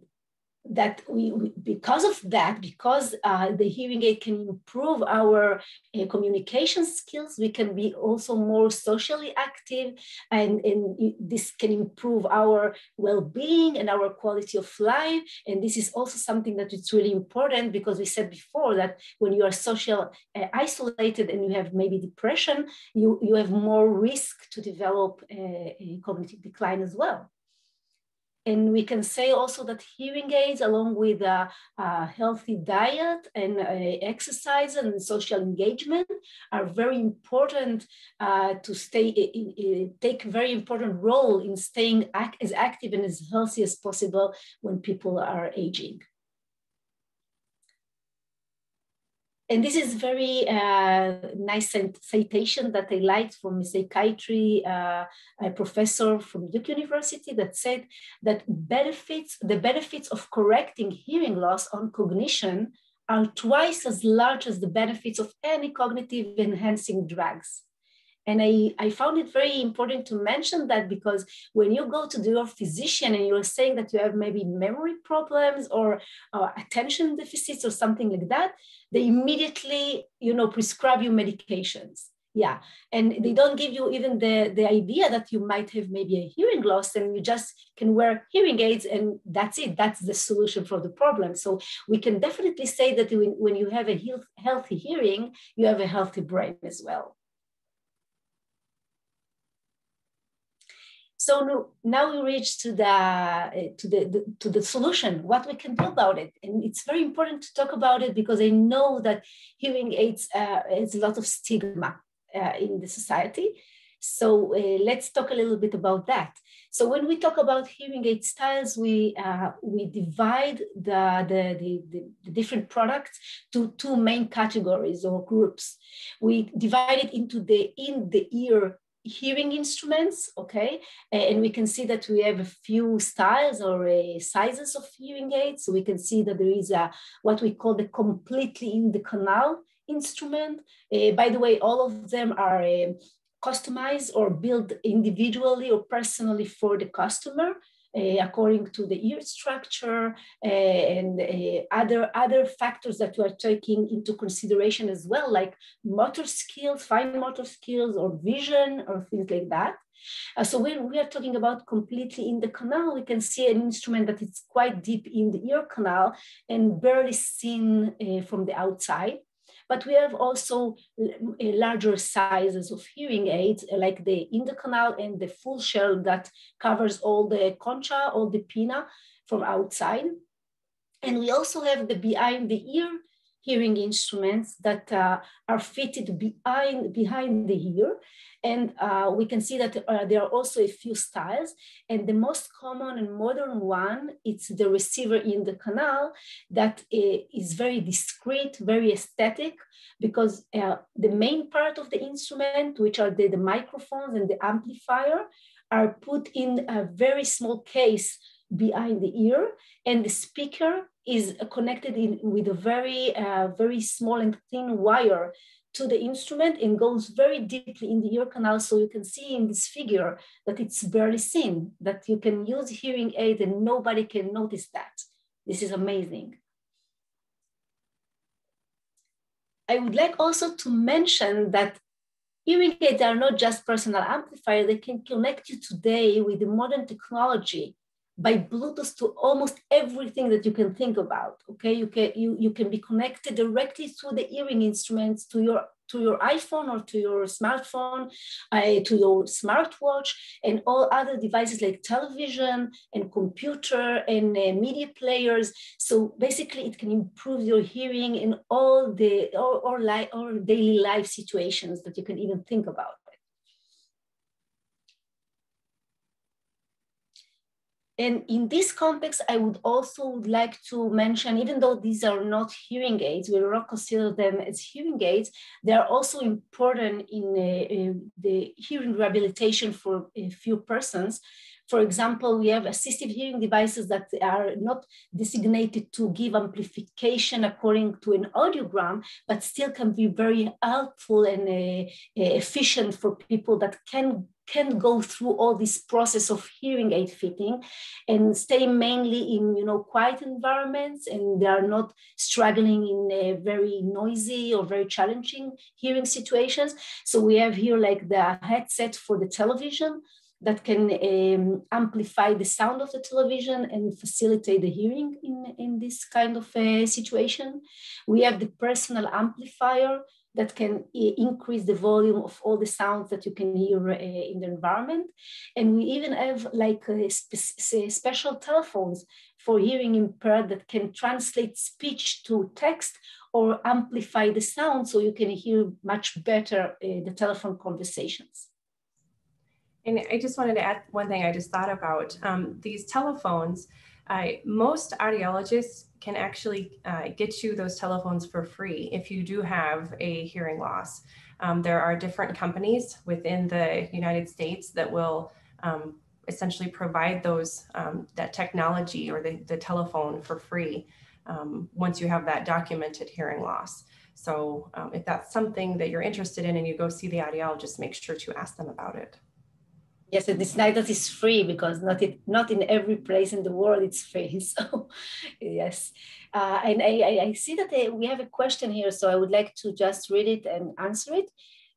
that we, we, because of that, because uh, the hearing aid can improve our uh, communication skills, we can be also more socially active, and, and this can improve our well-being and our quality of life. And this is also something that it's really important because we said before that when you are social uh, isolated and you have maybe depression, you, you have more risk to develop a, a cognitive decline as well. And we can say also that hearing aids, along with a, a healthy diet and exercise and social engagement, are very important uh, to stay, in, take very important role in staying act, as active and as healthy as possible when people are aging. And this is very uh, nice citation that I liked from a psychiatry uh, a professor from Duke University that said that benefits, the benefits of correcting hearing loss on cognition are twice as large as the benefits of any cognitive enhancing drugs. And I, I found it very important to mention that because when you go to your physician and you're saying that you have maybe memory problems or uh, attention deficits or something like that, they immediately, you know, prescribe you medications. Yeah, and they don't give you even the, the idea that you might have maybe a hearing loss and you just can wear hearing aids and that's it. That's the solution for the problem. So we can definitely say that when, when you have a health, healthy hearing, you have a healthy brain as well. So now we reach to the, to the, the, to the solution, what we can do about it. And it's very important to talk about it because I know that hearing aids uh, is a lot of stigma uh, in the society. So uh, let's talk a little bit about that. So when we talk about hearing aid styles, we uh, we divide the, the, the, the, different products to two main categories or groups. We divide it into the in the ear hearing instruments, okay? And we can see that we have a few styles or uh, sizes of hearing aids. So we can see that there is a, what we call the completely in the canal instrument. Uh, by the way, all of them are uh, customized or built individually or personally for the customer according to the ear structure uh, and uh, other, other factors that you are taking into consideration as well, like motor skills, fine motor skills or vision or things like that. Uh, so when we are talking about completely in the canal, we can see an instrument that is quite deep in the ear canal and barely seen uh, from the outside. But we have also larger sizes of hearing aids, uh, like the canal and the full shell that covers all the concha, all the pinna from outside. And we also have the behind the ear hearing instruments that uh, are fitted behind, behind the ear. And uh, we can see that uh, there are also a few styles. And the most common and modern one, it's the receiver in the canal that uh, very discreet, very aesthetic, because uh, the main part of the instrument, which are the, the microphones and the amplifier, are put in a very small case behind the ear and the speaker is connected in, with a very, uh, very small and thin wire to the instrument and goes very deeply in the ear canal. So you can see in this figure that it's barely seen, that you can use hearing aid and nobody can notice that. This is amazing. I would like also to mention that hearing aids are not just personal amplifier, they can connect you today with the modern technology by Bluetooth to almost everything that you can think about. Okay, you can you, you can be connected directly through the hearing instruments to your to your iPhone or to your smartphone, uh, to your smartwatch, and all other devices like television and computer and uh, media players. So basically, it can improve your hearing in all the or, or, li- or daily life situations that you can even think about. And in this context, I would also like to mention, even though these are not hearing aids, we will not consider them as hearing aids, they are also important in uh, the hearing rehabilitation for a few persons. For example, we have assistive hearing devices that are not designated to give amplification according to an audiogram, but still can be very helpful and uh, efficient for people that can can go through all this process of hearing aid fitting and stay mainly in you know quiet environments and they are not struggling in very noisy or very challenging hearing situations so we have here like the headset for the television that can um, amplify the sound of the television and facilitate the hearing in, in this kind of a situation. We have the personal amplifier that can increase the volume of all the sounds that you can hear uh, in the environment. And we even have like uh, spe special telephones for hearing impaired that can translate speech to text or amplify the sound so you can hear much better uh, the telephone conversations. And I just wanted to add one thing I just thought about. Um, these telephones, most audiologists can actually uh, get you those telephones for free if you do have a hearing loss. Um, there are different companies within the United States that will um, essentially provide those um, that technology or the, the telephone for free um, once you have that documented hearing loss. So um, if that's something that you're interested in and you go see the audiologist, make sure to ask them about it. Yes, and it's nice that it's free because not it, not in every place in the world it's free. So, yes, uh, and I, I, see that uh, we have a question here, so I would like to just read it and answer it.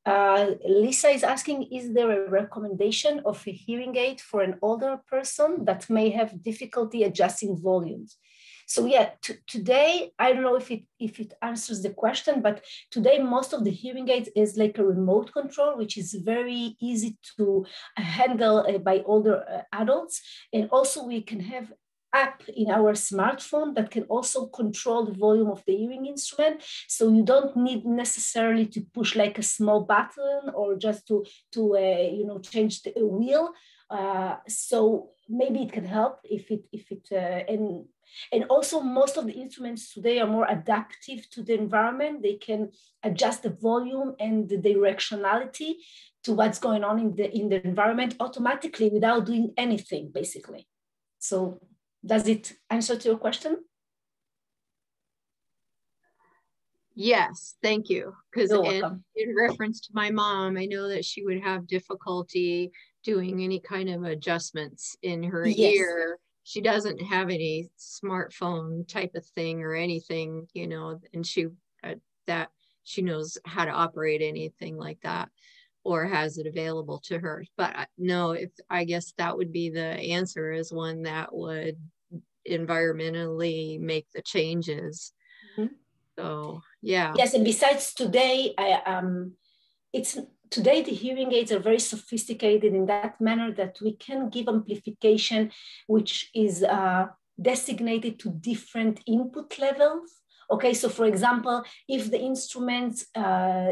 Uh, Lisa is asking, is there a recommendation of a hearing aid for an older person that may have difficulty adjusting volumes? So yeah, today, I don't know if it, if it answers the question, but today most of the hearing aids is like a remote control, which is very easy to handle uh, by older uh, adults. And also we can have app in our smartphone that can also control the volume of the hearing instrument. So you don't need necessarily to push like a small button or just to, to uh, you know, change the wheel. Uh, so maybe it can help if it, if it, uh, and and also most of the instruments today are more adaptive to the environment. They can adjust the volume and the directionality to what's going on in the, in the environment automatically without doing anything, basically. So does it answer to your question? Yes, thank you. Because in, in, reference to my mom, I know that she would have difficulty doing any kind of adjustments in her yes. ear she doesn't have any smartphone type of thing or anything, you know, and she uh, that she knows how to operate anything like that or has it available to her. But uh, no, if I guess that would be the answer is one that would environmentally make the changes. Mm-hmm. So yeah. Yes, and besides today, I um, it's today the hearing aids are very sophisticated in that manner that we can give amplification which is uh, designated to different input levels okay so for example if the instrument uh,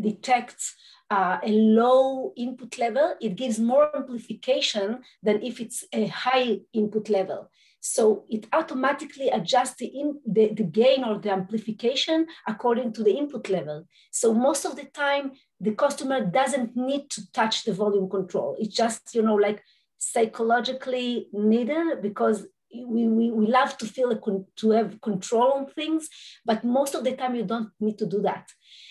detects uh, a low input level it gives more amplification than if it's a high input level so it automatically adjusts the, in, the, the gain or the amplification according to the input level. So most of the time, the customer doesn't need to touch the volume control. It's just, you know, like psychologically needed because we, we, we love to feel con- to have control on things, but most of the time you don't need to do that.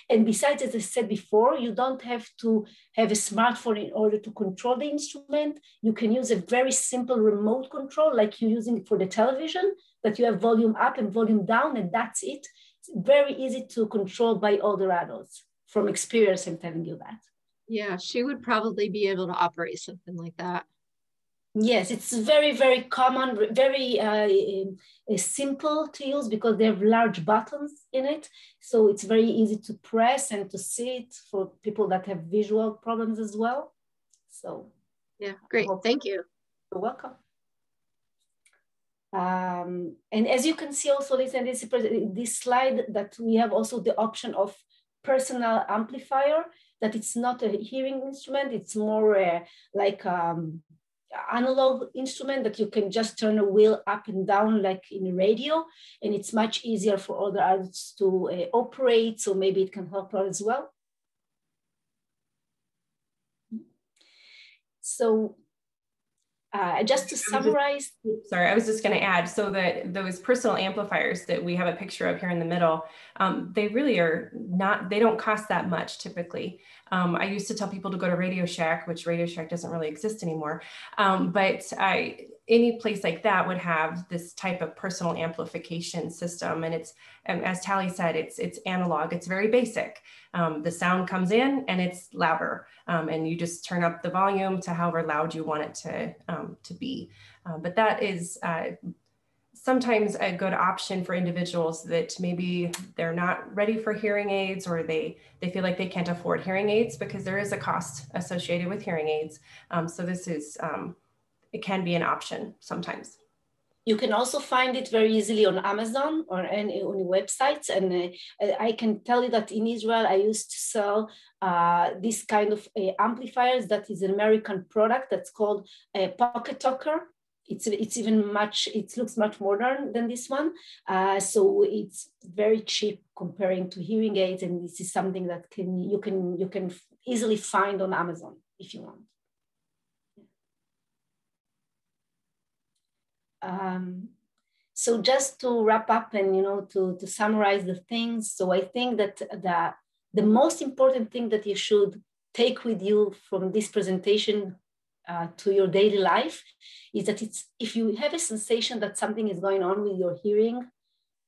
And besides, as I said before, you don't have to have a smartphone in order to control the instrument. You can use a very simple remote control like you're using for the television, that you have volume up and volume down, and that's it. It's very easy to control by older adults. From experience, I'm telling you that. Yeah, she would probably be able to operate something like that. Yes, it's very, very common, very uh, uh, simple to use because they have large buttons in it. So it's very easy to press and to see it for people that have visual problems as well. So yeah, great. Thank you. You're welcome. Um, and as you can see also, listen, this, this slide that we have also the option of personal amplifier, that it's not a hearing instrument, it's more uh, like um, analog instrument that you can just turn a wheel up and down like in a radio and it's much easier for other artists to uh, operate so maybe it can help her as well. So uh, just to summarize. Sorry, I was just going to add so that those personal amplifiers that we have a picture of here in the middle, um, they really are not, they don't cost that much typically. Um, I used to tell people to go to Radio Shack, which Radio Shack doesn't really exist anymore. Um, but I, any place like that would have this type of personal amplification system. And it's, as Tally said, it's, it's analog, it's very basic. Um, the sound comes in and it's louder um, and you just turn up the volume to however loud you want it to, um, to be. Uh, but that is uh, sometimes a good option for individuals that maybe they're not ready for hearing aids or they, they feel like they can't afford hearing aids because there is a cost associated with hearing aids. Um, so this is um, it can be an option sometimes. You can also find it very easily on Amazon or any on websites. And uh, I can tell you that in Israel, I used to sell uh, this kind of uh, amplifiers that is an American product that's called a Pocket Talker. It's it's even much it looks much modern than this one. Uh, so it's very cheap comparing to hearing aids and this is something that can you can you can easily find on amazon if you want. Um, so just to wrap up and you know to, to summarize the things so i think that the, the most important thing that you should take with you from this presentation uh, to your daily life is that it's if you have a sensation that something is going on with your hearing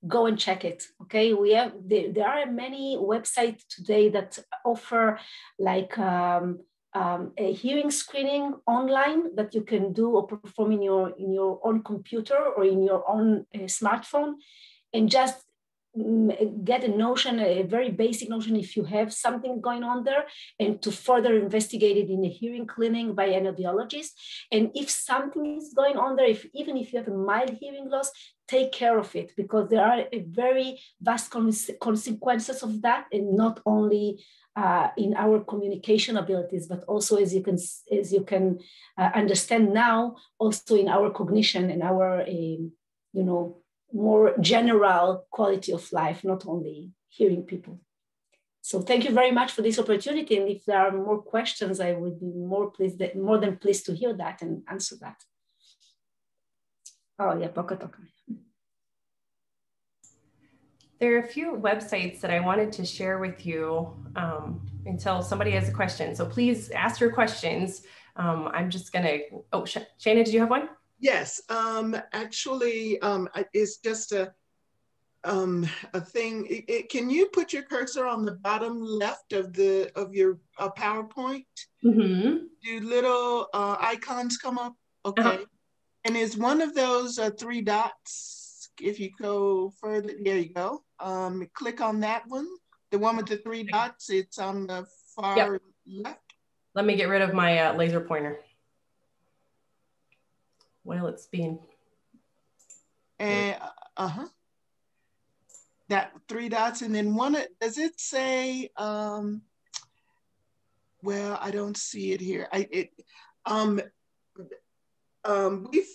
go and check it okay? We have there, there are many websites today that offer like um, um, a hearing screening online that you can do or perform in your in your own computer or in your own uh, smartphone and just get a notion, a very basic notion if you have something going on there, and to further investigate it in a hearing clinic by an audiologist. And if something is going on there, if even if you have a mild hearing loss, take care of it because there are very vast consequences of that, and not only uh, in our communication abilities, but also as you can as you can uh, understand now, also in our cognition and our um, you know more general quality of life, not only hearing people. So thank you very much for this opportunity. And if there are more questions, I would be more pleased, more than pleased to hear that and answer that. Oh yeah, Pocket Talker. There are a few websites that I wanted to share with you um, until somebody has a question. So please ask your questions. Um, I'm just gonna, oh, Sh Shana, did you have one? Yes, um, actually, um, it's just a um, a thing. It, it, can you put your cursor on the bottom left of the of your uh, PowerPoint? Mm-hmm. Do little uh, icons come up? Okay. Uh-huh. And is one of those uh, three dots? If you go further, there you go. Um, click on that one. The one with the three dots. It's on the far yep. left. Let me get rid of my uh, laser pointer while it's. And uh huh. That three dots, and then one. Does it say? Um, well, I don't see it here. I it. Um, um, we've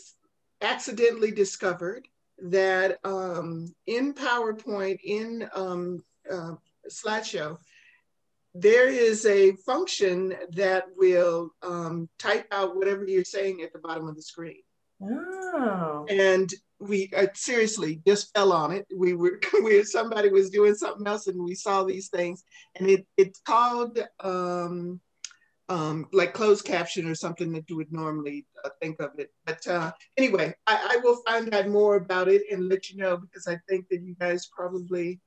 accidentally discovered that um, in PowerPoint in um, uh, slideshow there is a function that will um, type out whatever you're saying at the bottom of the screen. Oh. And we uh, seriously just fell on it. We were, we, somebody was doing something else and we saw these things and it, it's called um, um, like closed caption or something that you would normally uh, think of it. But uh, anyway, I, I, will find out more about it and let you know because I think that you guys probably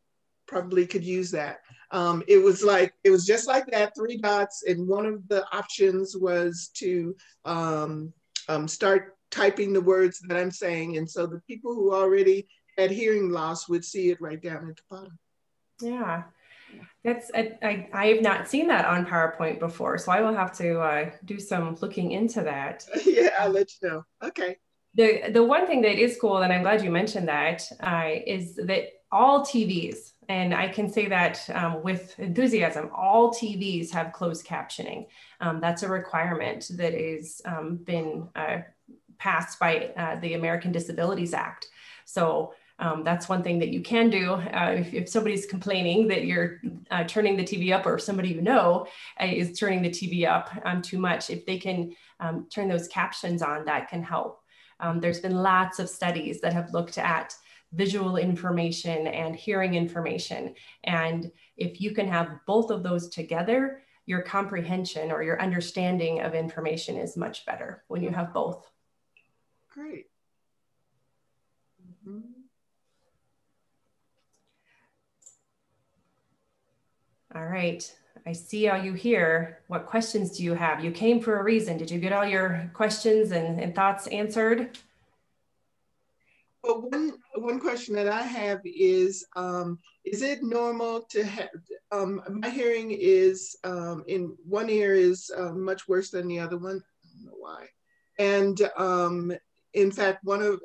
probably could use that. Um, it was like it was just like that, three dots, and one of the options was to um, um start typing the words that I'm saying. And so the people who already had hearing loss would see it right down at the bottom. Yeah. That's I, I, I have not seen that on PowerPoint before, so I will have to uh, do some looking into that. yeah, I'll let you know. Okay. The the one thing that is cool, and I'm glad you mentioned that, uh, is that all TVs, and I can say that um, with enthusiasm, all TVs have closed captioning. Um, that's a requirement that is um, been uh, passed by uh, the American Disabilities Act. So um, that's one thing that you can do. Uh, if, if, somebody's complaining that you're uh, turning the TV up or somebody you know uh, is turning the TV up um, too much, if they can um, turn those captions on, that can help. Um, there's been lots of studies that have looked at visual information and hearing information. And if you can have both of those together, your comprehension or your understanding of information is much better when you have both. Great. Mm -hmm. All right. I see all you here. What questions do you have? You came for a reason. Did you get all your questions and, and thoughts answered? Well, one, one question that I have is, um, is it normal to have, um, my hearing is um, in one ear is uh, much worse than the other one. I don't know why. And um, in fact, one of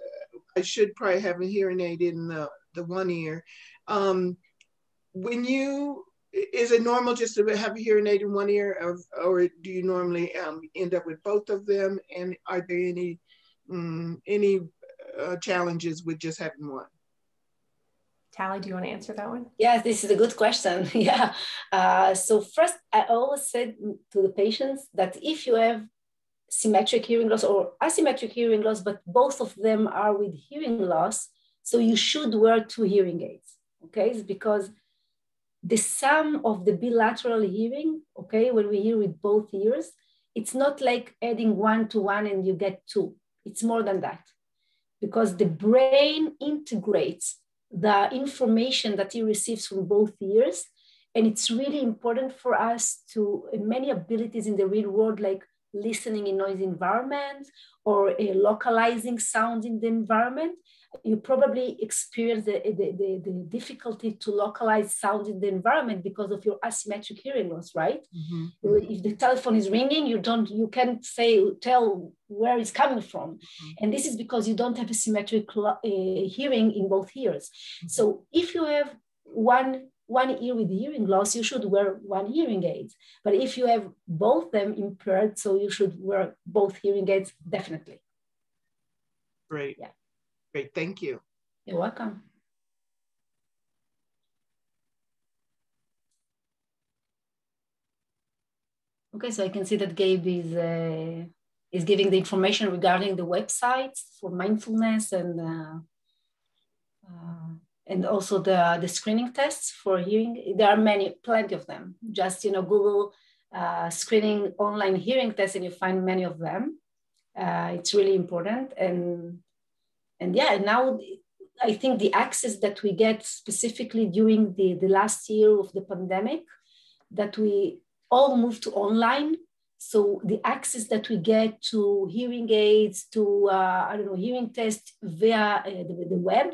I should probably have a hearing aid in the, the one ear. Um, when you is it normal just to have a hearing aid in one ear, or, or do you normally um, end up with both of them? And are there any um, any uh, challenges with just having one? Tally, do you want to answer that one? Yes, this is a good question. yeah. Uh, so first, I always said to the patients that if you have symmetric hearing loss or asymmetric hearing loss, but both of them are with hearing loss, so you should wear two hearing aids. Okay, it's because the sum of the bilateral hearing, okay, when we hear with both ears, it's not like adding one to one and you get two. It's more than that because the brain integrates the information that he receives from both ears. And it's really important for us to many abilities in the real world, like listening in noisy environment or uh, localizing sounds in the environment you probably experience the, the, the, the, difficulty to localize sound in the environment because of your asymmetric hearing loss, right? Mm-hmm. If the telephone is ringing, you don't, you can't say, tell where it's coming from. Mm-hmm. And this is because you don't have a symmetric uh, hearing in both ears. Mm-hmm. So if you have one one ear with hearing loss, you should wear one hearing aid. But if you have both them impaired, so you should wear both hearing aids, definitely. Great. Yeah. Great, thank you. You're welcome. Okay, so I can see that Gabe is uh, is giving the information regarding the websites for mindfulness and uh, uh, and also the the screening tests for hearing. There are many, plenty of them. Just you know, Google uh, screening online hearing tests, and you find many of them. Uh, it's really important, and and yeah, now I think the access that we get specifically during the, the last year of the pandemic, that we all moved to online. So the access that we get to hearing aids, to uh, I don't know, hearing tests via uh, the, the, web,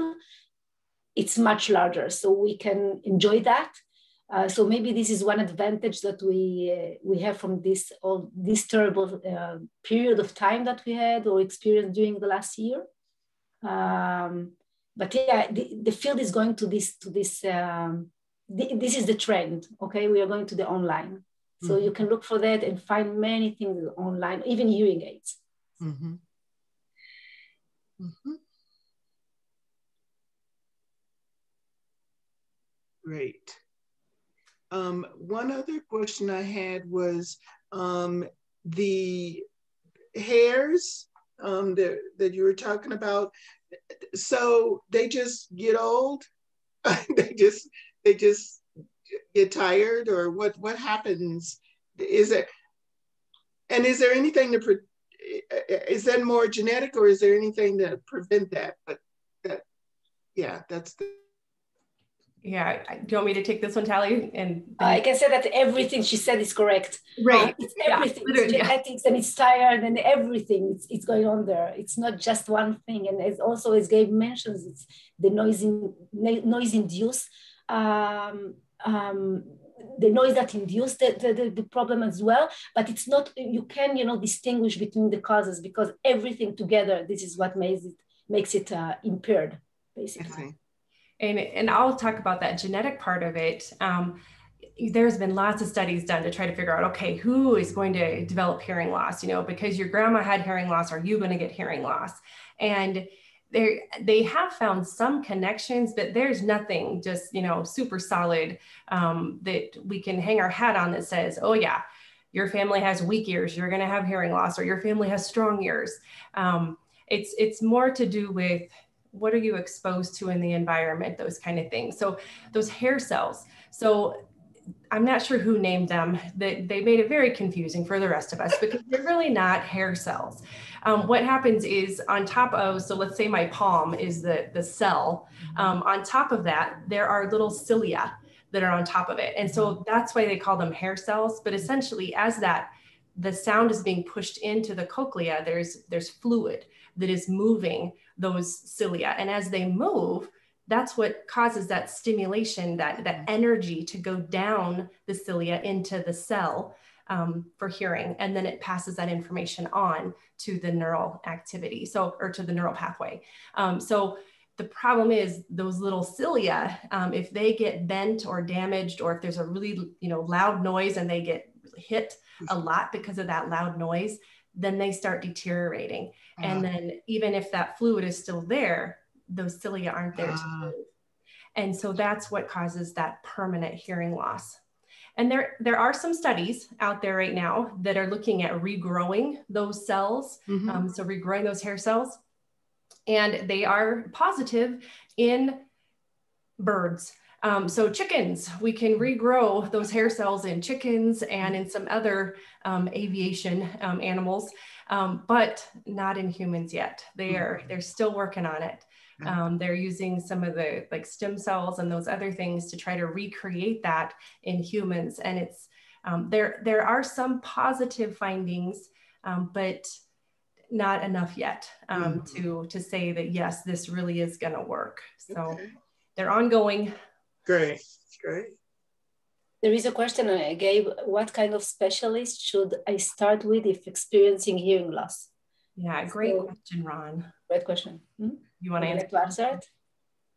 it's much larger. So we can enjoy that. Uh, so maybe this is one advantage that we uh, we have from this all this terrible uh, period of time that we had or experienced during the last year. Um, but yeah, the, the field is going to this to this. Um, this is the trend. Okay, we are going to the online, so mm-hmm. you can look for that and find many things online, even hearing aids. Mm-hmm. Mm-hmm. Great. Um, one other question I had was um, the hairs um, that, that you were talking about. So they just get old. they just they just get tired, or what? What happens? Is it? And is there anything to? Is that more genetic, or is there anything to prevent that? But that, yeah, that's the yeah do you want me to take this one tally and i can say that everything she said is correct. Right. It's everything. Yeah, it's genetics yeah. and it's tired and everything. It's, it's going on there. It's not just one thing. And it's also as gabe mentions it's the noise in, noise induced um, um, the noise that induced the, the, the, problem as well. But it's not you can you know distinguish between the causes because everything together this is what makes it makes it uh, impaired basically and, and I'll talk about that genetic part of it. Um, there's been lots of studies done to try to figure out okay who is going to develop hearing loss? You know because your grandma had hearing loss are you going to get hearing loss? And they they have found some connections but there's nothing just you know super solid um, that we can hang our hat on that says oh yeah your family has weak ears you're going to have hearing loss or your family has strong ears. Um, it's it's more to do with what are you exposed to in the environment? Those kind of things. So those hair cells. So i'm not sure who named them. They, they made it very confusing for the rest of us because they're really not hair cells. Um, what happens is on top of so let's say my palm is the the cell. Um, on top of that there are little cilia that are on top of it. And so that's why they call them hair cells. But essentially as that the sound is being pushed into the cochlea there's there's fluid that is moving those cilia. And as they move, that's what causes that stimulation, that, that energy to go down the cilia into the cell um, for hearing. And then it passes that information on to the neural activity. So, or to the neural pathway. Um, so the problem is those little cilia, um, if they get bent or damaged, or if there's a really, you know, loud noise and they get hit a lot because of that loud noise, then they start deteriorating. Uh-huh. And then even if that fluid is still there, those cilia aren't there uh-huh. to move. And so that's what causes that permanent hearing loss. And there, there are some studies out there right now that are looking at regrowing those cells. Mm-hmm. Um, so regrowing those hair cells. And they are positive in birds. Um, so chickens, we can regrow those hair cells in chickens and in some other um, aviation um, animals, um, but not in humans yet. They are, they're still working on it. Um, they're using some of the like stem cells and those other things to try to recreate that in humans. And it's um, there. There are some positive findings, um, but not enough yet um, mm. to to say that yes, this really is going to work. So okay. they're ongoing. Great, great. There is a question I gave. What kind of specialist should I start with if experiencing hearing loss? Yeah, great so, question, Ron. Great question. Hmm? You want to answer? answer it?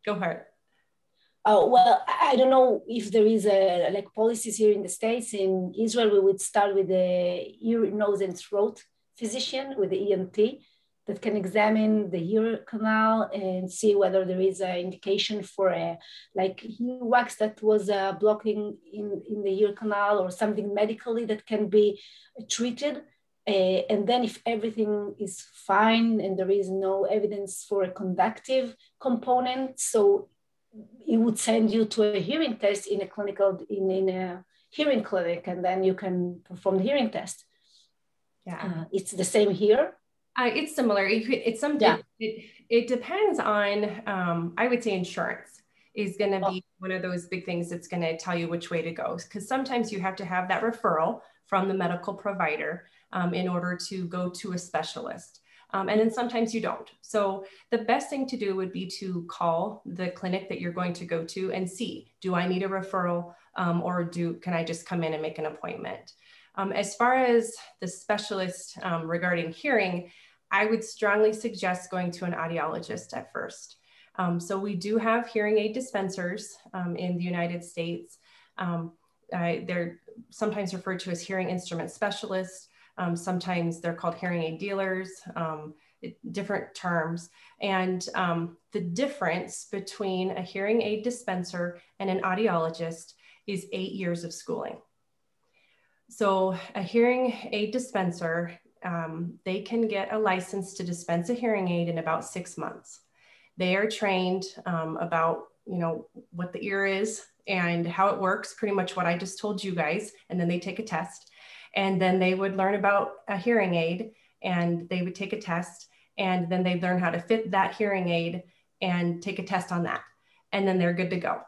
Go ahead. Oh, well, I don't know if there is a like policies here in the States. In Israel, we would start with the ear, nose, and throat physician with the ENT that can examine the ear canal and see whether there is an indication for a like wax that was uh, blocking in, in the ear canal or something medically that can be treated. Uh, and then if everything is fine and there is no evidence for a conductive component, so it would send you to a hearing test in a clinical, in, in a hearing clinic, and then you can perform the hearing test. Yeah. Uh, it's the same here. Uh, it's similar. It, it's some, yeah. it, it depends on, um, I would say insurance is going to be oh. one of those big things that's going to tell you which way to go. Because sometimes you have to have that referral from the medical provider um, in order to go to a specialist. Um, and then sometimes you don't. So the best thing to do would be to call the clinic that you're going to go to and see, do I need a referral um, or do can I just come in and make an appointment? Um, as far as the specialist um, regarding hearing, I would strongly suggest going to an audiologist at first. Um, so we do have hearing aid dispensers um, in the United States. Uh, they're sometimes referred to as hearing instrument specialists. Um, sometimes they're called hearing aid dealers, um, different terms. And um, the difference between a hearing aid dispenser and an audiologist is eight years of schooling. So a hearing aid dispenser, um, they can get a license to dispense a hearing aid in about six months. They are trained um, about you know what the ear is and how it works pretty much what i just told you guys and then they take a test and then they would learn about a hearing aid and they would take a test and then they'd learn how to fit that hearing aid and take a test on that. And then they're good to go.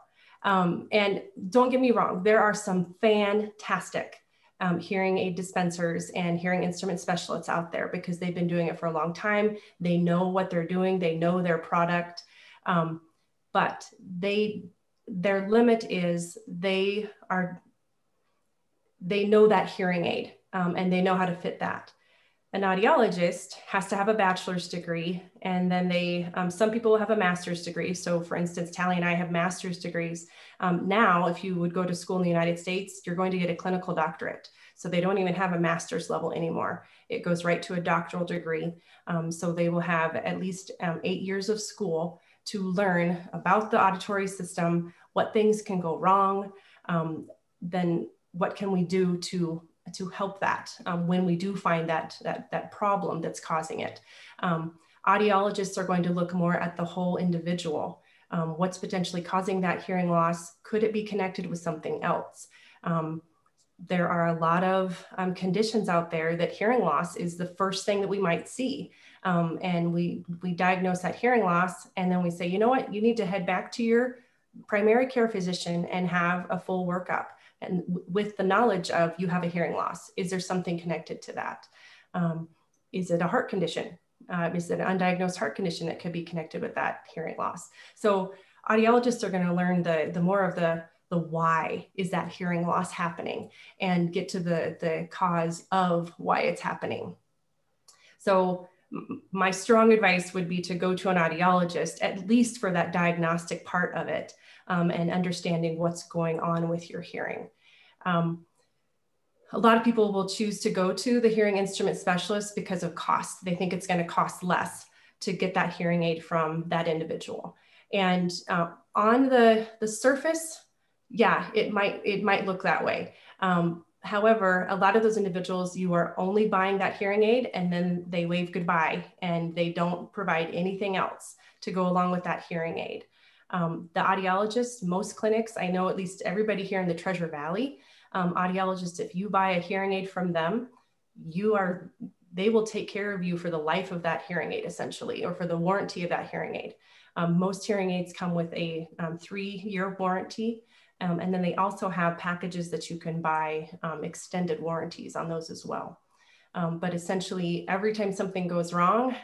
Um, and don't get me wrong, there are some fantastic um, hearing aid dispensers and hearing instrument specialists out there because they've been doing it for a long time. They know what they're doing, they know their product. Um, but they their limit is they are they know that hearing aid um, and they know how to fit that. An audiologist has to have a bachelor's degree, and then they, um, some people have a master's degree. So, for instance, Tally and I have master's degrees. Um, now, if you would go to school in the United States, you're going to get a clinical doctorate. So, they don't even have a master's level anymore. It goes right to a doctoral degree. Um, so, they will have at least um, eight years of school to learn about the auditory system, what things can go wrong. Um, then what can we do to to help that um, when we do find that that that problem that's causing it. Um, audiologists are going to look more at the whole individual. Um, what's potentially causing that hearing loss? Could it be connected with something else? Um, there are a lot of um, conditions out there that hearing loss is the first thing that we might see. Um, and we, we diagnose that hearing loss and then we say, you know what, you need to head back to your primary care physician and have a full workup and with the knowledge of you have a hearing loss is there something connected to that? Um, is it a heart condition? Uh, is it an undiagnosed heart condition that could be connected with that hearing loss? So audiologists are going to learn the the more of the the why is that hearing loss happening and get to the the cause of why it's happening. So my strong advice would be to go to an audiologist at least for that diagnostic part of it um, and understanding what's going on with your hearing. Um, a lot of people will choose to go to the hearing instrument specialist because of cost. They think it's going to cost less to get that hearing aid from that individual. And uh, on the, the surface, yeah, it might, it might look that way. Um, however, a lot of those individuals, you are only buying that hearing aid and then they wave goodbye and they don't provide anything else to go along with that hearing aid. Um, the audiologists, most clinics, I know at least everybody here in the Treasure Valley, um, audiologists, if you buy a hearing aid from them, you are, they will take care of you for the life of that hearing aid essentially, or for the warranty of that hearing aid. Um, most hearing aids come with a um, three year warranty. Um, and then they also have packages that you can buy um, extended warranties on those as well. but essentially, every time something goes wrong,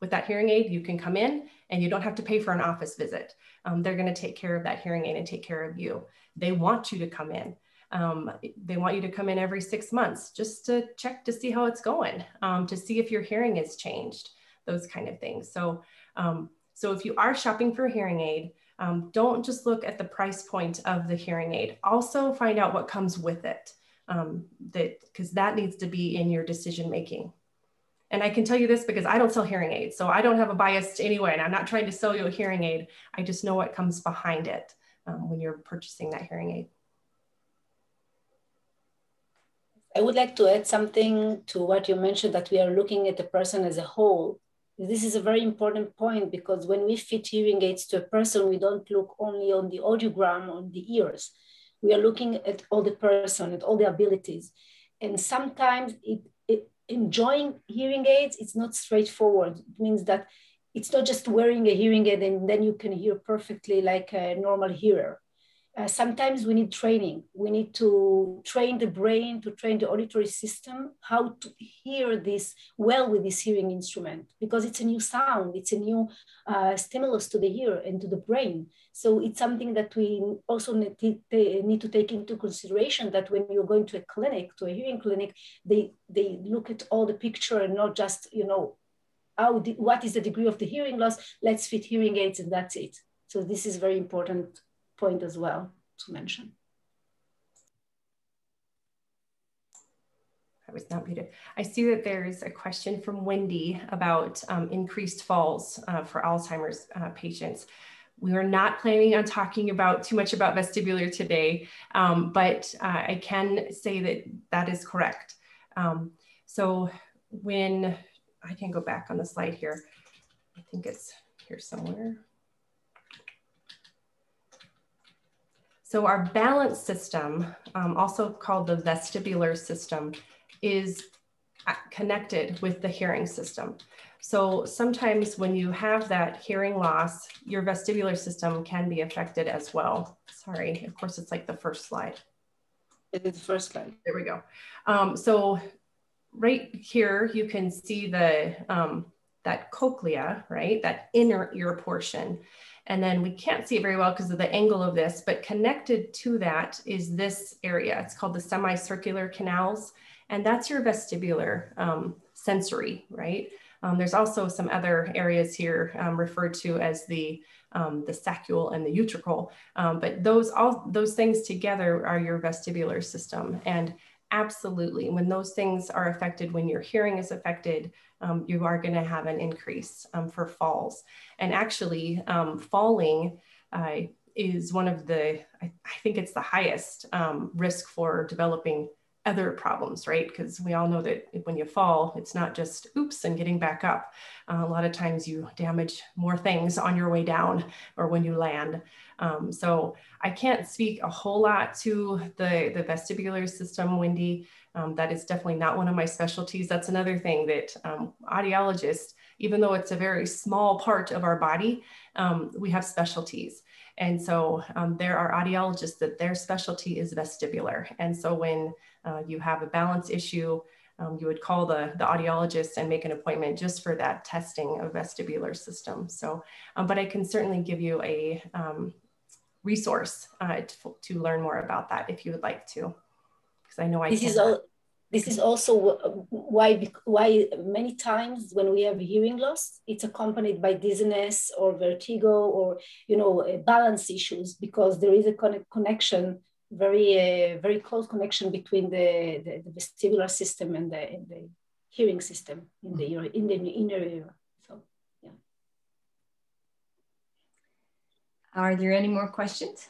with that hearing aid, you can come in and you don't have to pay for an office visit. Um, they're going to take care of that hearing aid and take care of you. They want you to come in. Um, they want you to come in every six months just to check to see how it's going, um, to see if your hearing has changed, those kind of things. So, um, so if you are shopping for a hearing aid, um, don't just look at the price point of the hearing aid. Also find out what comes with it, um, that because that needs to be in your decision making. And I can tell you this because I don't sell hearing aids. So I don't have a bias anyway, and I'm not trying to sell you a hearing aid. I just know what comes behind it um, when you're purchasing that hearing aid. I would like to add something to what you mentioned that we are looking at the person as a whole. This is a very important point because when we fit hearing aids to a person, we don't look only on the audiogram, on the ears. We are looking at all the person, at all the abilities. And sometimes it enjoying hearing aids, it's not straightforward. It means that it's not just wearing a hearing aid and then you can hear perfectly like a normal hearer. Uh, sometimes we need training. We need to train the brain, to train the auditory system, how to hear this well with this hearing instrument, because it's a new sound, it's a new uh, stimulus to the ear and to the brain. So it's something that we also need to, need to take into consideration that when you're going to a clinic, to a hearing clinic, they, they look at all the picture and not just, you know, how, what is the degree of the hearing loss, let's fit hearing aids and that's it. So this is very important point as well to mention. I was not muted. I see that there's a question from Wendy about um, increased falls uh, for Alzheimer's uh, patients. We are not planning on talking about too much about vestibular today, um, but uh, I can say that that is correct. Um, so when I can go back on the slide here, I think it's here somewhere. So our balance system, um, also called the vestibular system, is connected with the hearing system. So sometimes when you have that hearing loss, your vestibular system can be affected as well. Sorry, of course, it's like the first slide. It is the first slide. There we go. Um, so right here, you can see the um, that cochlea, right? That inner ear portion. And then we can't see it very well because of the angle of this, but connected to that is this area. It's called the semicircular canals. And that's your vestibular um, sensory, right? Um, there's also some other areas here um, referred to as the, um, the saccule and the utricle. Um, but those, all those things together are your vestibular system. And absolutely, when those things are affected, when your hearing is affected, um, you are going to have an increase um, for falls. And actually, um, falling uh, is one of the, I, I, think it's the highest um, risk for developing other problems, right? Because we all know that when you fall, it's not just oops and getting back up. Uh, a lot of times you damage more things on your way down or when you land. Um, so I can't speak a whole lot to the, the vestibular system, Wendy. Um, that is definitely not one of my specialties. That's another thing that um, audiologists, even though it's a very small part of our body, um, we have specialties. And so um, there are audiologists that their specialty is vestibular. And so when uh, you have a balance issue, um, you would call the, the audiologist and make an appointment just for that testing of vestibular system. So, um, but I can certainly give you a resource uh, to, to, learn more about that if you would like to, because I know I this is all. This is also why why many times when we have hearing loss, it's accompanied by dizziness or vertigo or you know balance issues because there is a connection very uh, very close connection between the, the, the, vestibular system and the, and the hearing system in the in the inner ear. So yeah. Are there any more questions?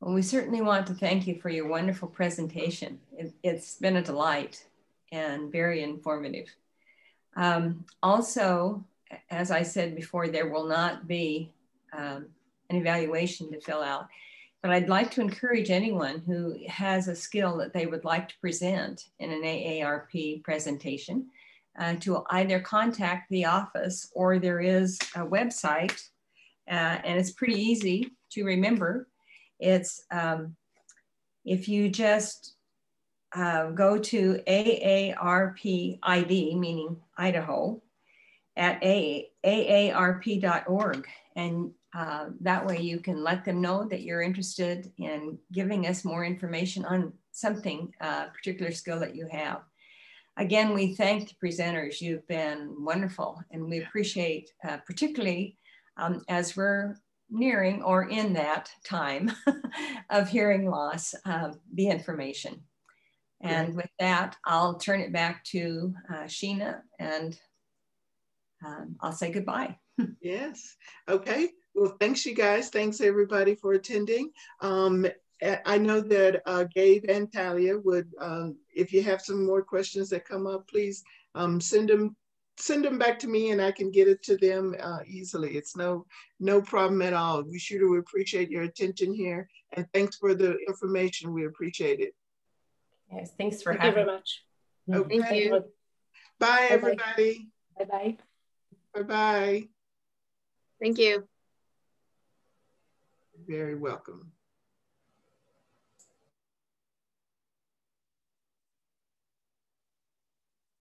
Well, we certainly want to thank you for your wonderful presentation. It, has been a delight and very informative. Um, also, as I said before, there will not be um, an evaluation to fill out. But I'd like to encourage anyone who has a skill that they would like to present in an AARP presentation uh, to either contact the office or there is a website uh, and it's pretty easy to remember. It's um, if you just uh, go to AARP ID, meaning Idaho, at aarp.org and uh, that way you can let them know that you're interested in giving us more information on something, uh, particular skill that you have. Again, we thank the presenters. You've been wonderful and we appreciate uh, particularly um, as we're nearing or in that time of hearing loss, um, the information. And with that, I'll turn it back to uh, Sheena and um, I'll say goodbye. yes. Okay. Well, thanks, you guys. Thanks, everybody, for attending. Um, I know that uh, Gabe and Talia would, um, if you have some more questions that come up, please um, send them send them back to me and I can get it to them uh, easily. It's no no problem at all. We sure do appreciate your attention here and thanks for the information. We appreciate it. Yes, thanks for Thank having you very much. Okay. Thank you. Bye, everybody. Bye-bye. Bye-bye. Thank you very welcome.